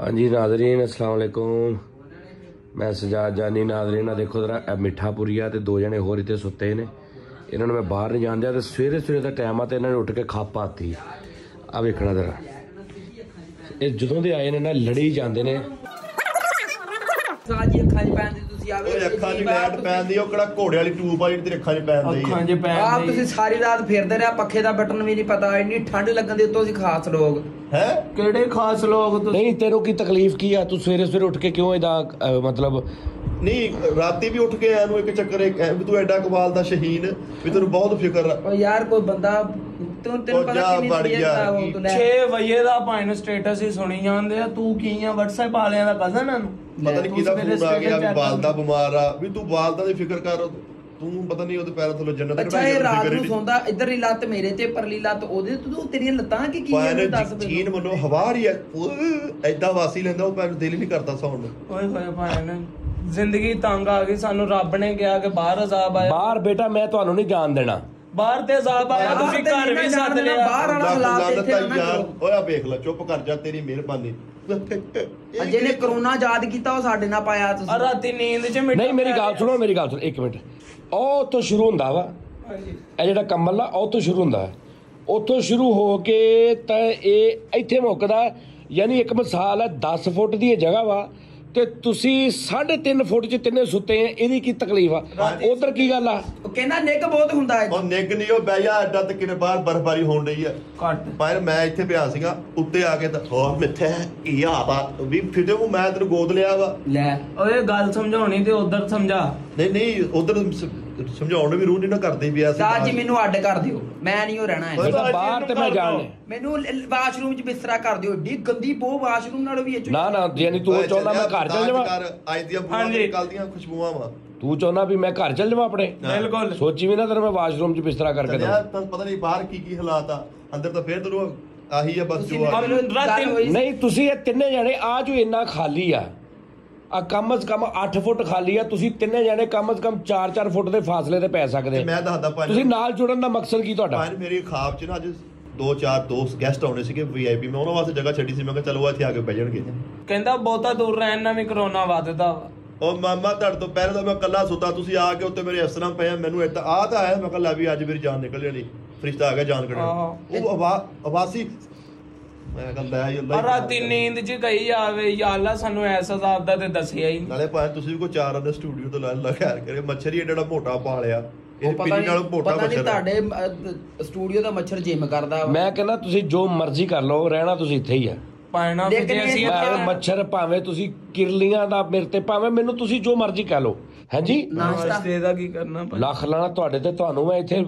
ਹਾਂਜੀ ਨਾਜ਼ਰੀਨ ਅਸਲਾਮ ਵਾਲੇਕੁਮ ਮੈਂ ਸਜਾਦ ਜਾਨੀ ਨਾਜ਼ਰੀਨ ਆ ਦੇਖੋ ਜਰਾ ਇਹ ਮਿੱਠਾ ਪੁਰੀਆ ਤੇ ਦੋ ਜਣੇ ਹੋਰ ਇੱਥੇ ਸੁੱਤੇ ਨੇ। ਇਹਨਾਂ ਨੂੰ ਮੈਂ ਬਾਹਰ ਨਹੀਂ ਜਾਣ ਦਿਆ ਤੇ ਸਵੇਰੇ ਸਵੇਰੇ ਦਾ ਟਾਈਮ ਆ ਤੇ ਇਹਨਾਂ ਨੇ ਉੱਠ ਕੇ ਖੱਪ ਪਾਤੀ। ਆ ਵੇਖਣਾ ਜਰਾ। ਇਹ ਜਦੋਂ ਦੇ ਆਏ ਨੇ ਨਾ ਲੜੀ ਜਾਂਦੇ ਨੇ। ਸਾਜੀ ਅੱਖਾਂ 'ਚ ਪੈਣ ਦੀ ਤੁਸੀਂ ਆਵੇ ਓਏ ਅੱਖਾਂ 'ਚ ਲੈਟ ਪੈਂਦੀ ਉਹ ਕਿਹੜਾ ਘੋੜੇ ਵਾਲੀ ਟੂਬ ਆ ਜਿਹੜੀ ਤੇਰੇ ਅੱਖਾਂ 'ਚ ਪੈਂਦੀ ਅੱਖਾਂ 'ਚ ਆਪ ਪੈਣ ਤੁਸੀਂ ਸਾਰੀ ਰਾਤ ਫਿਰਦੇ ਰਿਹਾ ਪੱਖੇ ਦਾ ਬਟਨ ਵੀ ਨਹੀਂ ਪਤਾ ਇੰਨੀ ਠੰਡ ਲੱਗਣ ਦੀ ਉੱਤੋਂ ਅਸੀਂ ਖਾਸ ਲੋਕ। ਹੈ? ਕਿਹੜੇ ਖਾਸ ਲੋਕ ਤੁਸੀਂ? ਨਹੀਂ ਤੈਨੂੰ ਕੀ ਤਕਲੀਫ ਕੀ ਆ? ਤੂੰ ਸਵੇਰੇ ਸਵੇਰੇ ਉੱਠ ਕੇ ਕਿਉਂ ਇਹਦਾ ਮਤਲਬ ਨਹੀਂ ਰਾਤੀ ਵੀ ਉੱਠ ਕੇ ਆਇਆ ਨੂੰ ਇੱਕ ਚੱਕਰ ਇੱਕ ਵੀ ਤੂੰ ਐਡਾ ਕਮਾਲ ਦਾ ਸ਼ਹੀਨ ਵੀ ਤੈਨੂੰ ਬਹੁਤ ਫਿਕਰ ਆ। ਯਾਰ ਕੋਈ ਬੰਦਾ ਤੈਨੂੰ ਤੈਨੂੰ ਪਤਾ ਕਿੰਨੀ ਤੂੰ ਲੈ 6 ਵਜੇ ਦਾ ਭਾਵੇਂ ਸਟੇਟਸ ਹੀ ਸੁਣੀ ਜਾਂਦੇ ਆ। ਤੂੰ ਕੀ ਆ? WhatsApp ਵਾਲਿਆਂ ਦਾ ਕਜ਼ਨ ਆ ਨੂੰ ਪਤਾ ਨਹੀਂ ਤੂੰ ਕਿਹਦਾ ਫੋਨ ਆ ਗਿਆ ਵੀ ਬਾਲਦਾ ਬਿਮਾਰ ਆ। ਵੀ ਤੂੰ ਬਾਲਦਾ ਦੀ ਫਿਕਰ ਕਰ। ਤੂੰ ਪਤਾ ਨਹੀਂ ਉਹਦੇ ਪੈਰਾਂ ਥੱਲੋਂ ਜੰਨਤ ਅੱਛਾ ਇਹ ਰਾਤ ਨੂੰ ਸੌਂਦਾ ਇਧਰਲੀ ਲੱਤ ਮੇਰੇ ਤੇ ਪਰਲੀ ਲੱਤ ਉਹਦੇ ਤੇ ਤੂੰ ਤੇਰੀਆਂ ਲੱਤਾਂ ਕੀ ਕੀ ਮੈਨੂੰ ਦੱਸ ਯਕੀਨ ਮੰਨੋ। ਹਵਾ ਰਹੀ ਐ ਐਦਾਂ ਵਾਸੀ ਲੈਂਦਾ ਉਹ ਪੈਰ ਦਿਲ ਹੀ ਨਹੀਂ ਕਰਦਾ ਸੌਣ ਨੂੰ। ਓਏ ਹੋਏ ਭਾਵੇਂ ਜ਼ਿੰਦਗੀ ਤੰਗ ਆ ਗਈ ਸਾਨੂੰ ਰੱਬ ਨੇ ਕਿਹਾ ਕਿ ਬਾਹਰ ਅਜ਼ਾਬ ਆਇਆ। ਬਾਹਰ ਬੇਟਾ ਮੈਂ ਤੁਹਾਨੂੰ ਨਹੀਂ ਜਾਣ ਦੇਣਾ। ਬਾਹਰ ਤੇ ਅਜ਼ਾਬ ਆਇਆ ਤੁਸੀਂ ਘਰ ਵੀ ਸੱਦ ਲਿਆ। ਬਾਹਰ ਵਾਲਾ ਹਾਲਾਤ ਲੱਤ ਇੱਥੇ ਨਾ। ਓਏ ਆ ਵੇਖ ਲੈ ਚੁੱਪ ਕਰ ਜਾ ਤੇਰੀ ਮਿਹਰਬਾਨੀ। ਅਜੇ ਨੇ ਕਰੋਨਾ ਯਾਦ ਕੀਤਾ ਉਹ ਸਾਡੇ ਨਾਲ ਪਾਇਆ ਆ ਤੁਸੀਂ ਰਾਤੀ ਨੀਂਦ 'ਚ ਮਿੱਠਾ ਨਹੀਂ ਮੇਰੀ ਗੱਲ। ਸੁਣੋ ਮੇਰੀ ਗੱਲ ਸੁਣੋ ਇੱਕ ਮਿੰਟ। ਉਹ ਤੋਂ ਸ਼ੁਰੂ ਹੁੰਦਾ ਵਾ। ਹਾਂਜੀ। ਇਹ ਜਿਹੜਾ ਕੰਬਲ ਆ ਉਹ ਤੋਂ ਸ਼ੁਰੂ ਹੁੰਦਾ। ਹੈ ਉੱਥੋਂ ਸ਼ੁਰੂ ਹੋ ਕੇ ਤਾਂ ਇਹ ਇੱਥੇ ਮੁੱਕਦਾ। ਯਾਨੀ ਇੱਕ ਮਿਸਾਲ ਹੈ 10 ਫੁੱਟ ਦੀ ਇਹ ਜਗ੍ਹਾ ਵਾ। ਤੇ ਤੁਸੀਂ 3.5 ਫੁੱਟ 'ਚ ਤਿੰਨੇ ਸੁੱਤੇ ਆ ਇਹਦੀ ਕੀ ਤਕਲੀਫ ਆ? ਉਧਰ ਕੀ ਗੱਲ ਆ? ਉਹ ਕਹਿੰਦਾ ਨਿੱਕ ਬਹੁਤ ਹੁੰਦਾ ਹੈ। ਉਹ ਨਿੱਗ ਨਹੀਂ ਉਹ ਬਹਿ ਜਾ ਐਡਾ ਤੇ ਕਿਨੇ ਬਾਹਰ ਬਰਫਬਾਰੀ ਹੋਣ ਰਹੀ ਆ। ਘੱਟ। ਪਰ ਮੈਂ ਇੱਥੇ ਪਿਆ ਸੀਗਾ ਉੱਤੇ ਆ ਕੇ ਤਾਂ ਹੋਰ ਮਿੱਥੇ ਕੀ ਆਵਾ ਵੀ। ਫਿਰਦੇ ਉਹ ਮੈਂ ਤੈਨੂੰ ਗੋਦ ਲਿਆ ਵਾ। ਲੈ। ਓਏ ਗੱਲ ਸਮਝਾਉਣੀ ਤੇ ਉਧਰ ਸਮਝਾ। ਨਹੀਂ ਨਹੀਂ ਉਧਰ ਸਮਝਾਉਣ ਨੂੰ ਵੀ ਰੂਹ ਨਹੀਂ ਨਾ ਕਰਦੇ ਪਿਆ ਸੀ ਸਾਜ ਜੀ ਮੈਨੂੰ ਅੱਡ ਕਰ ਦਿਓ। ਮੈਂ ਨਹੀਂ ਉਹ ਰਹਿਣਾ ਹੈ ਬਾਹਰ ਤੇ ਮੈਂ ਜਾਣ ਮੈਨੂੰ ਵਾਸ਼ਰੂਮ 'ਚ ਬਿਸਤਰਾ ਕਰ ਦਿਓ। ਏਡੀ ਗੰਦੀ ਬੋ ਵਾਸ਼ਰੂਮ ਨਾਲ ਵੀ ਇਹ ਨਾ ਨਾ ਯਾਨੀ ਤੂੰ ਚਾਹੁੰਦਾ ਮੈਂ ਘਰ ਚੱਲ ਜਾਵਾਂ? ਕਰ, ਅੱਜ ਦੀਆਂ ਬੂਆਂ। ਨਿਕਲਦੀਆਂ ਖੁਸ਼ਬੂਆਂ ਵਾ। ਤੂੰ ਚਾਹੁੰਦਾ ਵੀ ਮੈਂ ਘਰ ਚੱਲ ਜਾਵਾਂ ਆਪਣੇ? ਬਿਲਕੁਲ। ਸੋਚੀ ਵੀ ਨਾ ਤੇਰੇ ਮੈਂ ਵਾਸ਼ਰੂਮ 'ਚ ਬਿਸਤਰਾ ਕਰਕੇ ਦਵਾਂ। ਤਾਂ ਪਤਾ ਨਹੀਂ ਬਾਹਰ ਕੀ ਕੀ ਹਾਲਾਤ ਆ। ਅੰਦਰ ਤਾਂ ਫੇਰ ਤੈਨੂੰ ਆਹੀ ਆ ਬਸ ਤੁਸੀਂ ਜੋ। ਨਹੀਂ ਤੁਸੀਂ ਇਹ ਤਿੰਨੇ ਜਣੇ ਆ ਜੋ ਇੰਨਾ ਖਾਲੀ ਆ ਆ ਕਮ ਸ ਕਮ 8 ਫੁੱਟ ਖਾਲੀ ਆ ਤੁਸੀਂ ਤਿੰਨੇ ਜਣੇ ਕਮ ਸ ਕਮ 4-4 ਫੁੱਟ ਦੇ ਫਾਸਲੇ ਤੇ ਪੈ ਸਕਦੇ ਤੇ ਮੈਂ ਦੱਸਦਾ ਭਾਈ ਤੁਸੀਂ ਨਾਲ ਜੁੜਨ ਦਾ ਮਕਸਦ ਕੀ ਤੁਹਾਡਾ? ਭਾਈ ਮੇਰੀ ਖਾਬ ਚ ਨਾ ਅੱਜ ਦੋ ਚਾਰ ਦੋਸਤ ਗੈਸਟ ਆਉਣੇ ਸੀਗੇ ਵੀਆਈਪੀ ਮੈਂ ਉਹਨਾਂ ਵਾਸਤੇ ਜਗ੍ਹਾ ਛੱਡੀ ਸੀ ਮੈਂ ਕਿਹਾ ਚਲੋ ਇੱਥੇ ਆ ਕੇ ਬਹਿ ਜਾਣਗੇ। ਕਹਿੰਦਾ ਬਹੁਤਾ ਦੂਰ ਰਹਿਣ ਨਾਲ ਵੀ ਕਰੋਨਾ ਵੱਧਦਾ ਵਾ। ਉਹ ਮਾਮਾ ਤੁਹਾਡੇ ਤੋਂ ਪਹਿਲਾਂ ਤਾਂ ਮੈਂ ਕੱਲਾ ਸੁੱਤਾ ਤੁਸੀਂ ਆ ਕੇ ਉੱਤੇ ਮੇਰੇ ਇਸ ਤਰ੍ਹਾਂ ਪਏ ਆ, ਮੈਨੂੰ ਏਦਾਂ ਆ ਤਾਂ ਆਇਆ ਮੈਂ ਕਿਹਾ ਲੈ ਵੀ ਅੱਜ ਮੇਰੀ ਜਾਨ ਨਿਕਲ ਜਾਣੀ ਫਰਿਸ਼ਤਾ ਆ ਗਿਆ ਜਾਨ ਕੱਢਣ। ਉਹ ਆਵਾ ਆਵਾਸੀ ਮੈਂ ਕਹਿੰਦਾ ਰਾਤੀ ਨੀਂਦ 'ਚ ਕਹੀ ਜਾਵੇ ਯਾ ਅੱਲਾ ਸਾਨੂੰ ਐਸਾ ਅਜ਼ਾਬ ਦਾ ਤੇ ਦੱਸਿਆ ਹੀ। ਨਾਲੇ ਭਾਵੇਂ ਤੁਸੀਂ ਵੀ ਕੋਈ ਚਾਰ ਅੰਦਰ ਸਟੂਡੀਓ ਤੋਂ ਲੈ ਲਾ ਖੈਰ ਕਰੇ ਮੱਛਰ ਹੀ ਏਡਾ ਮੋਟਾ ਪਾ ਲਿਆ ਉਹ ਇਹ ਪਤਾ ਪਿੰਨੀ ਨਾਲ ਨਹੀਂ ਮੋਟਾ ਪਤਾ ਨਹੀਂ ਮੱਛਰ। ਤੁਹਾਡੇ ਸਟੂਡੀਓ ਦਾ ਮੱਛਰ ਜਿਮ ਕਰਦਾ ਵਾ। ਮੈਂ ਕਹਿੰਦਾ ਤੁਸੀਂ ਜੋ ਮਰਜ਼ੀ ਕਰ ਲਓ ਰਹਿਣਾ ਤੁਸੀਂ ਇੱਥੇ ਹੀ ਆ ਪਾਣਾ ਲੇਕਿਨ ਫਿਰ ਅਸੀਂ ਇਹ ਭਾਵੇਂ ਮੱਛਰ ਭਾਵੇਂ ਤੁਸੀਂ ਕਿਰਲੀਆਂ ਦਾ ਮੇਰੇ ਤੇ ਭਾਵੇਂ ਮੈਨੂੰ ਤੁਸੀਂ ਜੋ ਮਰਜ਼ੀ ਕਹਿ ਲਓ ਹਾਂਜੀ ਨਾਸ਼ਤਾ ਦਾ ਕੀ ਕਰਨਾ ਭਾਈ? ਲੱਖ ਲਾਣਾ ਤੁਹਾਡੇ ਤੇ ਤੁਹਾਨੂੰ ਮੈਂ ਇੱਥੇ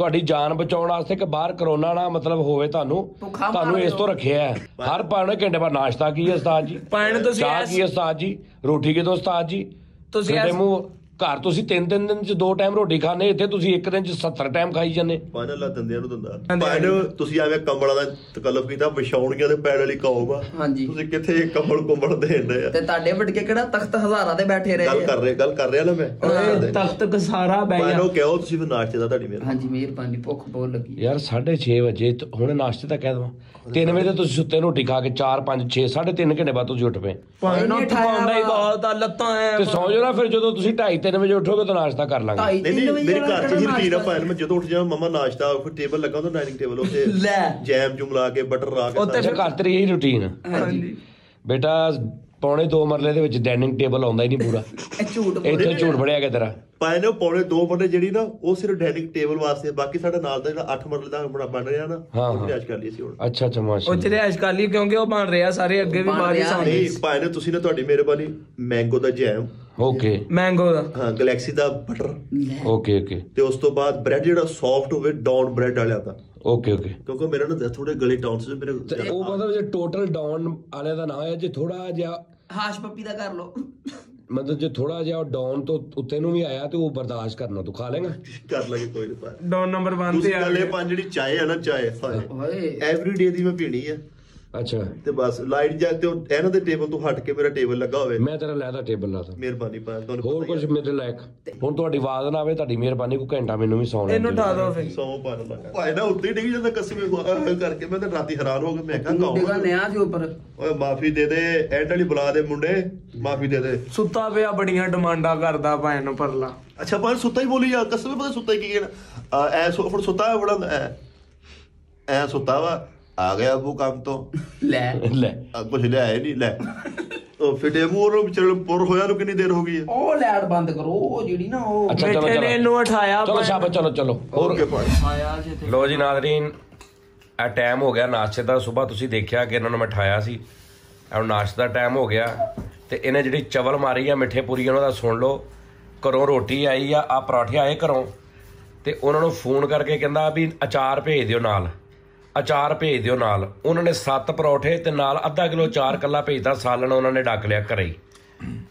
ਤੁਹਾਡੀ ਜਾਨ ਬਚਾਉਣ ਵਾਸਤੇ ਕਿ ਬਾਹਰ ਕਰੋਨਾ ਨਾ ਮਤਲਬ ਹੋਵੇ ਤੁਹਾਨੂੰ ਭੁੱਖਾ ਤੁਹਾਨੂੰ ਇਸ ਤੋਂ। ਰੱਖਿਆ ਹੈ। ਹਰ ਪਾਣੇ ਘੰਟੇ ਬਾਅਦ ਨਾਸ਼ਤਾ ਕੀ ਹੈ ਉਸਤਾਦ ਜੀ? ਭੈਣ ਤੁਸੀਂ ਚਾਹ ਐਸ- ਕੀ ਹੈ ਉਸਤਾਦ ਜੀ? ਰੋਟੀ ਕਿਦੋਂ ਉਸਤਾਦ ਜੀ? ਤੁਸੀਂ ਤੁਹਾਡੇ ਐਸ- ਮੂੰਹ ਘਰ ਤੁਸੀਂ ਤਿੰਨ ਤਿੰਨ ਦਿਨ ਚ ਦੋ ਟਾਈਮ ਰੋਟੀ ਖਾਣੇ ਇੱਥੇ ਤੁਸੀਂ ਇੱਕ ਦਿਨ ਚ 70 ਟਾਈਮ ਖਾਈ ਜਾਂਦੇ। ਪਾਣ ਲਾ ਦੰਦਿਆਂ ਨੂੰ ਦੰਦਾ। ਨੂੰ। ਤੁਸੀਂ ਐਵੇਂ ਕੰਬਲਾਂ ਦਾ ਤਕਲਫ ਕੀਤਾ ਵਿਛਾਉਣੀਆਂ ਦੇ ਪੈੜ ਵਾਲੀ ਕਹੋਗਾ ਹਾਂਜੀ। ਤੁਸੀਂ ਕਿੱਥੇ ਇਹ ਕੰਬਲ ਕੁੰਬਲ ਦੇਣ ਦੇ ਆ? ਤੇ ਤੁਹਾਡੇ ਵਟਕੇ ਕਿਹੜਾ ਤਖਤ ਹਜ਼ਾਰਾਂ ਤੇ ਬੈਠੇ ਰਹੇ ਗੱਲ। ਕਰ ਰਹੇ ਗੱਲ ਕਰ ਰਿਹਾ ਨਾ ਮੈਂ। ਤਖਤ ਕਸਾਰਾ ਬਹਿ ਪਾਣ ਗਿਆ। ਉਹ ਕਹੋ ਤੁਸੀਂ ਵੀ ਨਾਸ਼ਤੇ ਦਾ ਤੁਹਾਡੀ ਮੇਰੇ ਹਾਂਜੀ ਮਿਹਰਬਾਨੀ ਭੁੱਖ ਬਹੁਤ ਲੱਗੀ। ਯਾਰ 6:30 ਵਜੇ ਹੁਣ ਨਾਸ਼ਤੇ ਦਾ ਕਹਿ ਦਵਾਂ। 3 ਵਜੇ ਤੇ ਤੁਸੀਂ ਸੁੱਤੇ ਰੋਟੀ ਖਾ ਕੇ 4 5 6 3.5 ਘੰਟੇ ਬਾਅਦ ਤੁਸੀਂ ਉੱਠ ਪਏ। ਭਾਵੇਂ ਨਾ ਪਾਉਂਦਾ ਹੀ। ਬਹੁਤ ਆ ਲੱਤਾਂ ਐ ਤੇ ਸੌਂ ਨਾ ਫਿਰ ਜਦੋਂ ਤੁਸੀਂ 2:30 3 ਵਜੇ ਉੱਠੋਗੇ ਤਾਂ ਨਾਸ਼ਤਾ ਕਰ ਲਾਂਗੇ। ਨਹੀਂ ਨਹੀਂ ਮੇਰੇ ਘਰ ਚ ਹੀ ਰੁਟੀਨ ਆ ਮੈਂ ਜਦੋਂ ਉੱਠ ਜਾਵਾਂ ਮਮਾ ਨਾਸ਼ਤਾ ਫਿਰ ਟੇਬਲ ਲੱਗਾ ਹੁੰਦਾ ਡਾਈਨਿੰਗ ਟੇਬਲ ਉੱਤੇ ਲੈ। ਜੈਮ ਜੁਮ ਲਾ ਕੇ ਬਟਰ ਲਾ ਕੇ ਉੱਤੇ ਅੱਛਾ ਘਰ ਤੇਰੀ ਇਹੀ ਰੁਟੀਨ ਹਾਂਜੀ। ਬੇਟਾ ਪੌਣੇ 2 ਮਰਲੇ ਦੇ ਵਿੱਚ ਡਾਈਨਿੰਗ ਟੇਬਲ ਆਉਂਦਾ ਹੀ ਨਹੀਂ ਪੂਰਾ। ਇਹ ਝੂਠ ਬੋਲ ਇੱਥੇ ਝੂਠ ਫੜਿਆ ਗਿਆ ਤੇਰਾ। ਪਾਏ ਨੇ ਪੌਣੇ ਦੋ ਬੰਦੇ ਜਿਹੜੀ ਨਾ ਉਹ ਸਿਰਫ ਡਾਈਨਿੰਗ ਟੇਬਲ ਵਾਸਤੇ ਬਾਕੀ ਸਾਡਾ ਨਾਲ ਦਾ ਜਿਹੜਾ 8 ਮਰਲੇ ਦਾ ਬਣਾ ਬਣ ਰਿਹਾ ਨਾ ਹਾਂ, ਉਹ। ਰਿਆਜ ਕਰ ਲਈ ਸੀ ਹੁਣ। ਅੱਛਾ ਅੱਛਾ ਉਹ ਮਾਸ਼ਾਅੱਲਾ ਚ ਰਿਹਾਇਸ਼ ਕਰ ਲਈ ਕਿਉਂਕਿ ਉਹ ਬਣ ਰਿਹਾ ਸਾਰੇ ਅੱਗੇ ਵੀ ਬਾਰਿਸ਼ ਰਿਹਾ। ਆਉਂਦੀ ਨਹੀਂ ਪਾਏ ਨੇ ਤੁਸੀਂ ਨਾ ਤੁਹਾਡੀ ਮਿਹਰਬਾਨੀ ਮੈਂਗੋ ਦਾ ਜੈਮ ਓਕੇ ਮੈਂਗੋ ਦਾ। ਹਾਂ ਗੈਲੈਕਸੀ ਦਾ ਬਟਰ ਓਕੇ ਓਕੇ ਤੇ ਉਸ ਤੋਂ ਬਾਅਦ ਬ੍ਰੈਡ ਜਿਹੜਾ ਸੌਫਟ ਹੋਵੇ ਡਾਊਨ ਬ੍ਰੈਡ ਵਾਲਿਆ ਦਾ। ਓਕੇ ਓਕੇ ਕਿਉਂਕਿ ਮੇਰਾ ਨਾ ਥੋੜੇ ਗਲੇ ਡਾਊਨ ਸੀ ਮੇਰੇ ਤੇ ਉਹ ਮਤਲਬ ਜੇ ਟੋਟਲ ਡਾਊਨ ਵਾਲੇ ਦਾ ਨਾ ਹੈ ਜੇ ਥੋੜਾ ਜਿਹਾ ਹਾਸ਼ ਪੱਪੀ ਦਾ ਕਰ ਲੋ ਮਤਲਬ ਜੇ ਥੋੜਾ ਜਿਹਾ ਡਾਊਨ ਤੋਂ ਉੱਤੇ ਨੂੰ ਵੀ ਆਇਆ ਤੇ ਉਹ ਬਰਦਾਸ਼ਤ ਕਰਨਾ ਤੂੰ ਖਾ ਲੇਗਾ ਕਰ ਲਾਂਗੇ ਕੋਈ ਨਹੀਂ ਡੋਨ ਨੰਬਰ 1 ਦੂਸਰੀ ਤੇ ਆ ਗਿਆ। ਪੰਜ ਜਿਹੜੀ ਚਾਏ ਆ ਨਾ ਚਾਏ ਹਾਏ। ਐਵਰੀ ਡੇ ਦੀ ਮੈਂ ਪੀਣੀ ਆ। ਅੱਛਾ। ਤੇ ਬਸ ਲਾਈਟ ਜਾ ਤੇ ਉਹ ਇਹਨਾਂ ਦੇ ਟੇਬਲ ਤੋਂ ਹਟ ਕੇ ਮੇਰਾ ਟੇਬਲ ਲੱਗਾ ਹੋਵੇ। ਮੈਂ ਤੇਰਾ ਲੈਦਾ ਟੇਬਲ ਲਾਦਾ ਮਿਹਰਬਾਨੀ ਪਾ ਤੁਹਾਨੂੰ ਹੋਰ ਕੁਝ ਮੇਰੇ ਲਾਇਕ ਹੁਣ ਤੁਹਾਡੀ ਆਵਾਜ਼ ਨਾ ਆਵੇ ਤੁਹਾਡੀ ਮਿਹਰਬਾਨੀ ਕੋਈ ਘੰਟਾ ਮੈਨੂੰ ਵੀ ਸੌਣ ਇਹਨੂੰ ਉਠਾ ਦਿਓ ਫਿਰ। ਸੌ ਪਾ ਲੱਗਾ ਭਾਈ ਨਾ ਉੱਤੇ ਡਿੱਗ ਜਾਂਦਾ ਕਸਮੇ ਕਰਕੇ ਮੈਂ ਤਾਂ ਰਾਤੀ ਹੈਰਾਨ ਹੋ ਗਿਆ। ਮੈਂ ਕਿਹਾ ਤੂੰ ਡਿਗਾ ਨਿਆ ਦੇ ਉੱਪਰ। ਓਏ ਮਾਫੀ ਦੇ ਦੇ ਐਂਡ ਵਾਲੀ ਬੁਲਾ ਦੇ ਮੁੰਡੇ। ਮਾਫੀ ਦੇ ਦੇ। ਸੁੱਤਾ ਪਿਆ ਬੜੀਆਂ ਡਿਮਾਂਡਾਂ ਕਰਦਾ ਭਾਵੇਂ ਨੂੰ ਪਰਲਾ। ਅੱਛਾ ਪਰ ਸੁੱਤਾ ਹੀ ਬੋਲੀ ਜਾ। ਕਸਮੇ ਪਤਾ ਸੁੱਤਾ ਹੀ ਕੀ ਕਹਿਣਾ ਐ ਸੋ ਫਿਰ ਸੁੱਤਾ ਬੜਾ ਐ। ਐ ਸੁੱਤਾ ਵਾ। ਆ ਗਿਆ ਅਬੂ ਕੰਮ ਤੋਂ। ਲੈ। ਲੈ। ਆ ਕੁਝ ਲਿਆਏ ਨਹੀਂ ਲੈ। ਉਹ ਫਿਟੇ ਮੂੰਹ ਨੂੰ ਵਿਚਾਰੇ ਪੁਰ ਹੋਇਆ ਨੂੰ ਕਿੰਨੀ ਦੇਰ ਹੋ ਗਈ ਹੈ? ਉਹ ਲੈਟ ਬੰਦ ਕਰੋ ਉਹ ਜਿਹੜੀ ਨਾ ਉਹ ਅੱਛਾ ਚਲੋ ਬੇਟੇ ਨੇ ਚਲੋ। ਇਹਨੂੰ ਉਠਾਇਆ ਚਲੋ ਸ਼ਾਬਾਸ਼ ਚਲੋ ਚਲੋ। ਹੋਰ। ਆਇਆ ਜਿੱਥੇ ਲੋ ਜੀ ਨਾਜ਼ਰੀਨ ਇਹ ਟਾਈਮ ਹੋ ਗਿਆ ਨਾਸ਼ਤੇ ਦਾ। ਸਵੇਰ ਤੁਸੀਂ ਦੇਖਿਆ ਕਿ ਇਹਨਾਂ ਨੂੰ ਮੈਂ ਠਾਇਆ ਸੀ। ਹੁਣ ਨਾਸ਼ਤੇ ਦਾ ਟਾਈਮ ਹੋ ਗਿਆ ਤੇ ਇਹਨੇ ਜਿਹੜੀ ਚਵਲ ਮਾਰੀ ਆ ਮਿੱਠੇ ਪੂਰੀ ਉਹਨਾਂ ਦਾ ਸੁਣ ਲਓ। ਘਰੋਂ ਰੋਟੀ ਆਈ ਆ ਆ ਪਰੌਠੇ ਆਏ ਘਰੋਂ। ਤੇ ਉਹਨਾਂ ਨੂੰ ਫੋਨ ਕਰਕੇ ਕਹਿੰਦਾ ਵੀ ਅਚਾਰ ਭੇਜ ਦਿਓ ਨਾਲ। ਅਚਾਰ ਭੇਜ ਦਿਓ ਨਾਲ। ਉਹਨਾਂ ਨੇ 7 ਪਰੌਠੇ ਤੇ ਨਾਲ ਅੱਧਾ ਕਿਲੋ ਅਚਾਰ ਕੱਲਾ ਭੇਜਦਾ ਸਾਲਣ ਉਹਨਾਂ ਨੇ ਡੱਕ ਲਿਆ ਘਰੇ।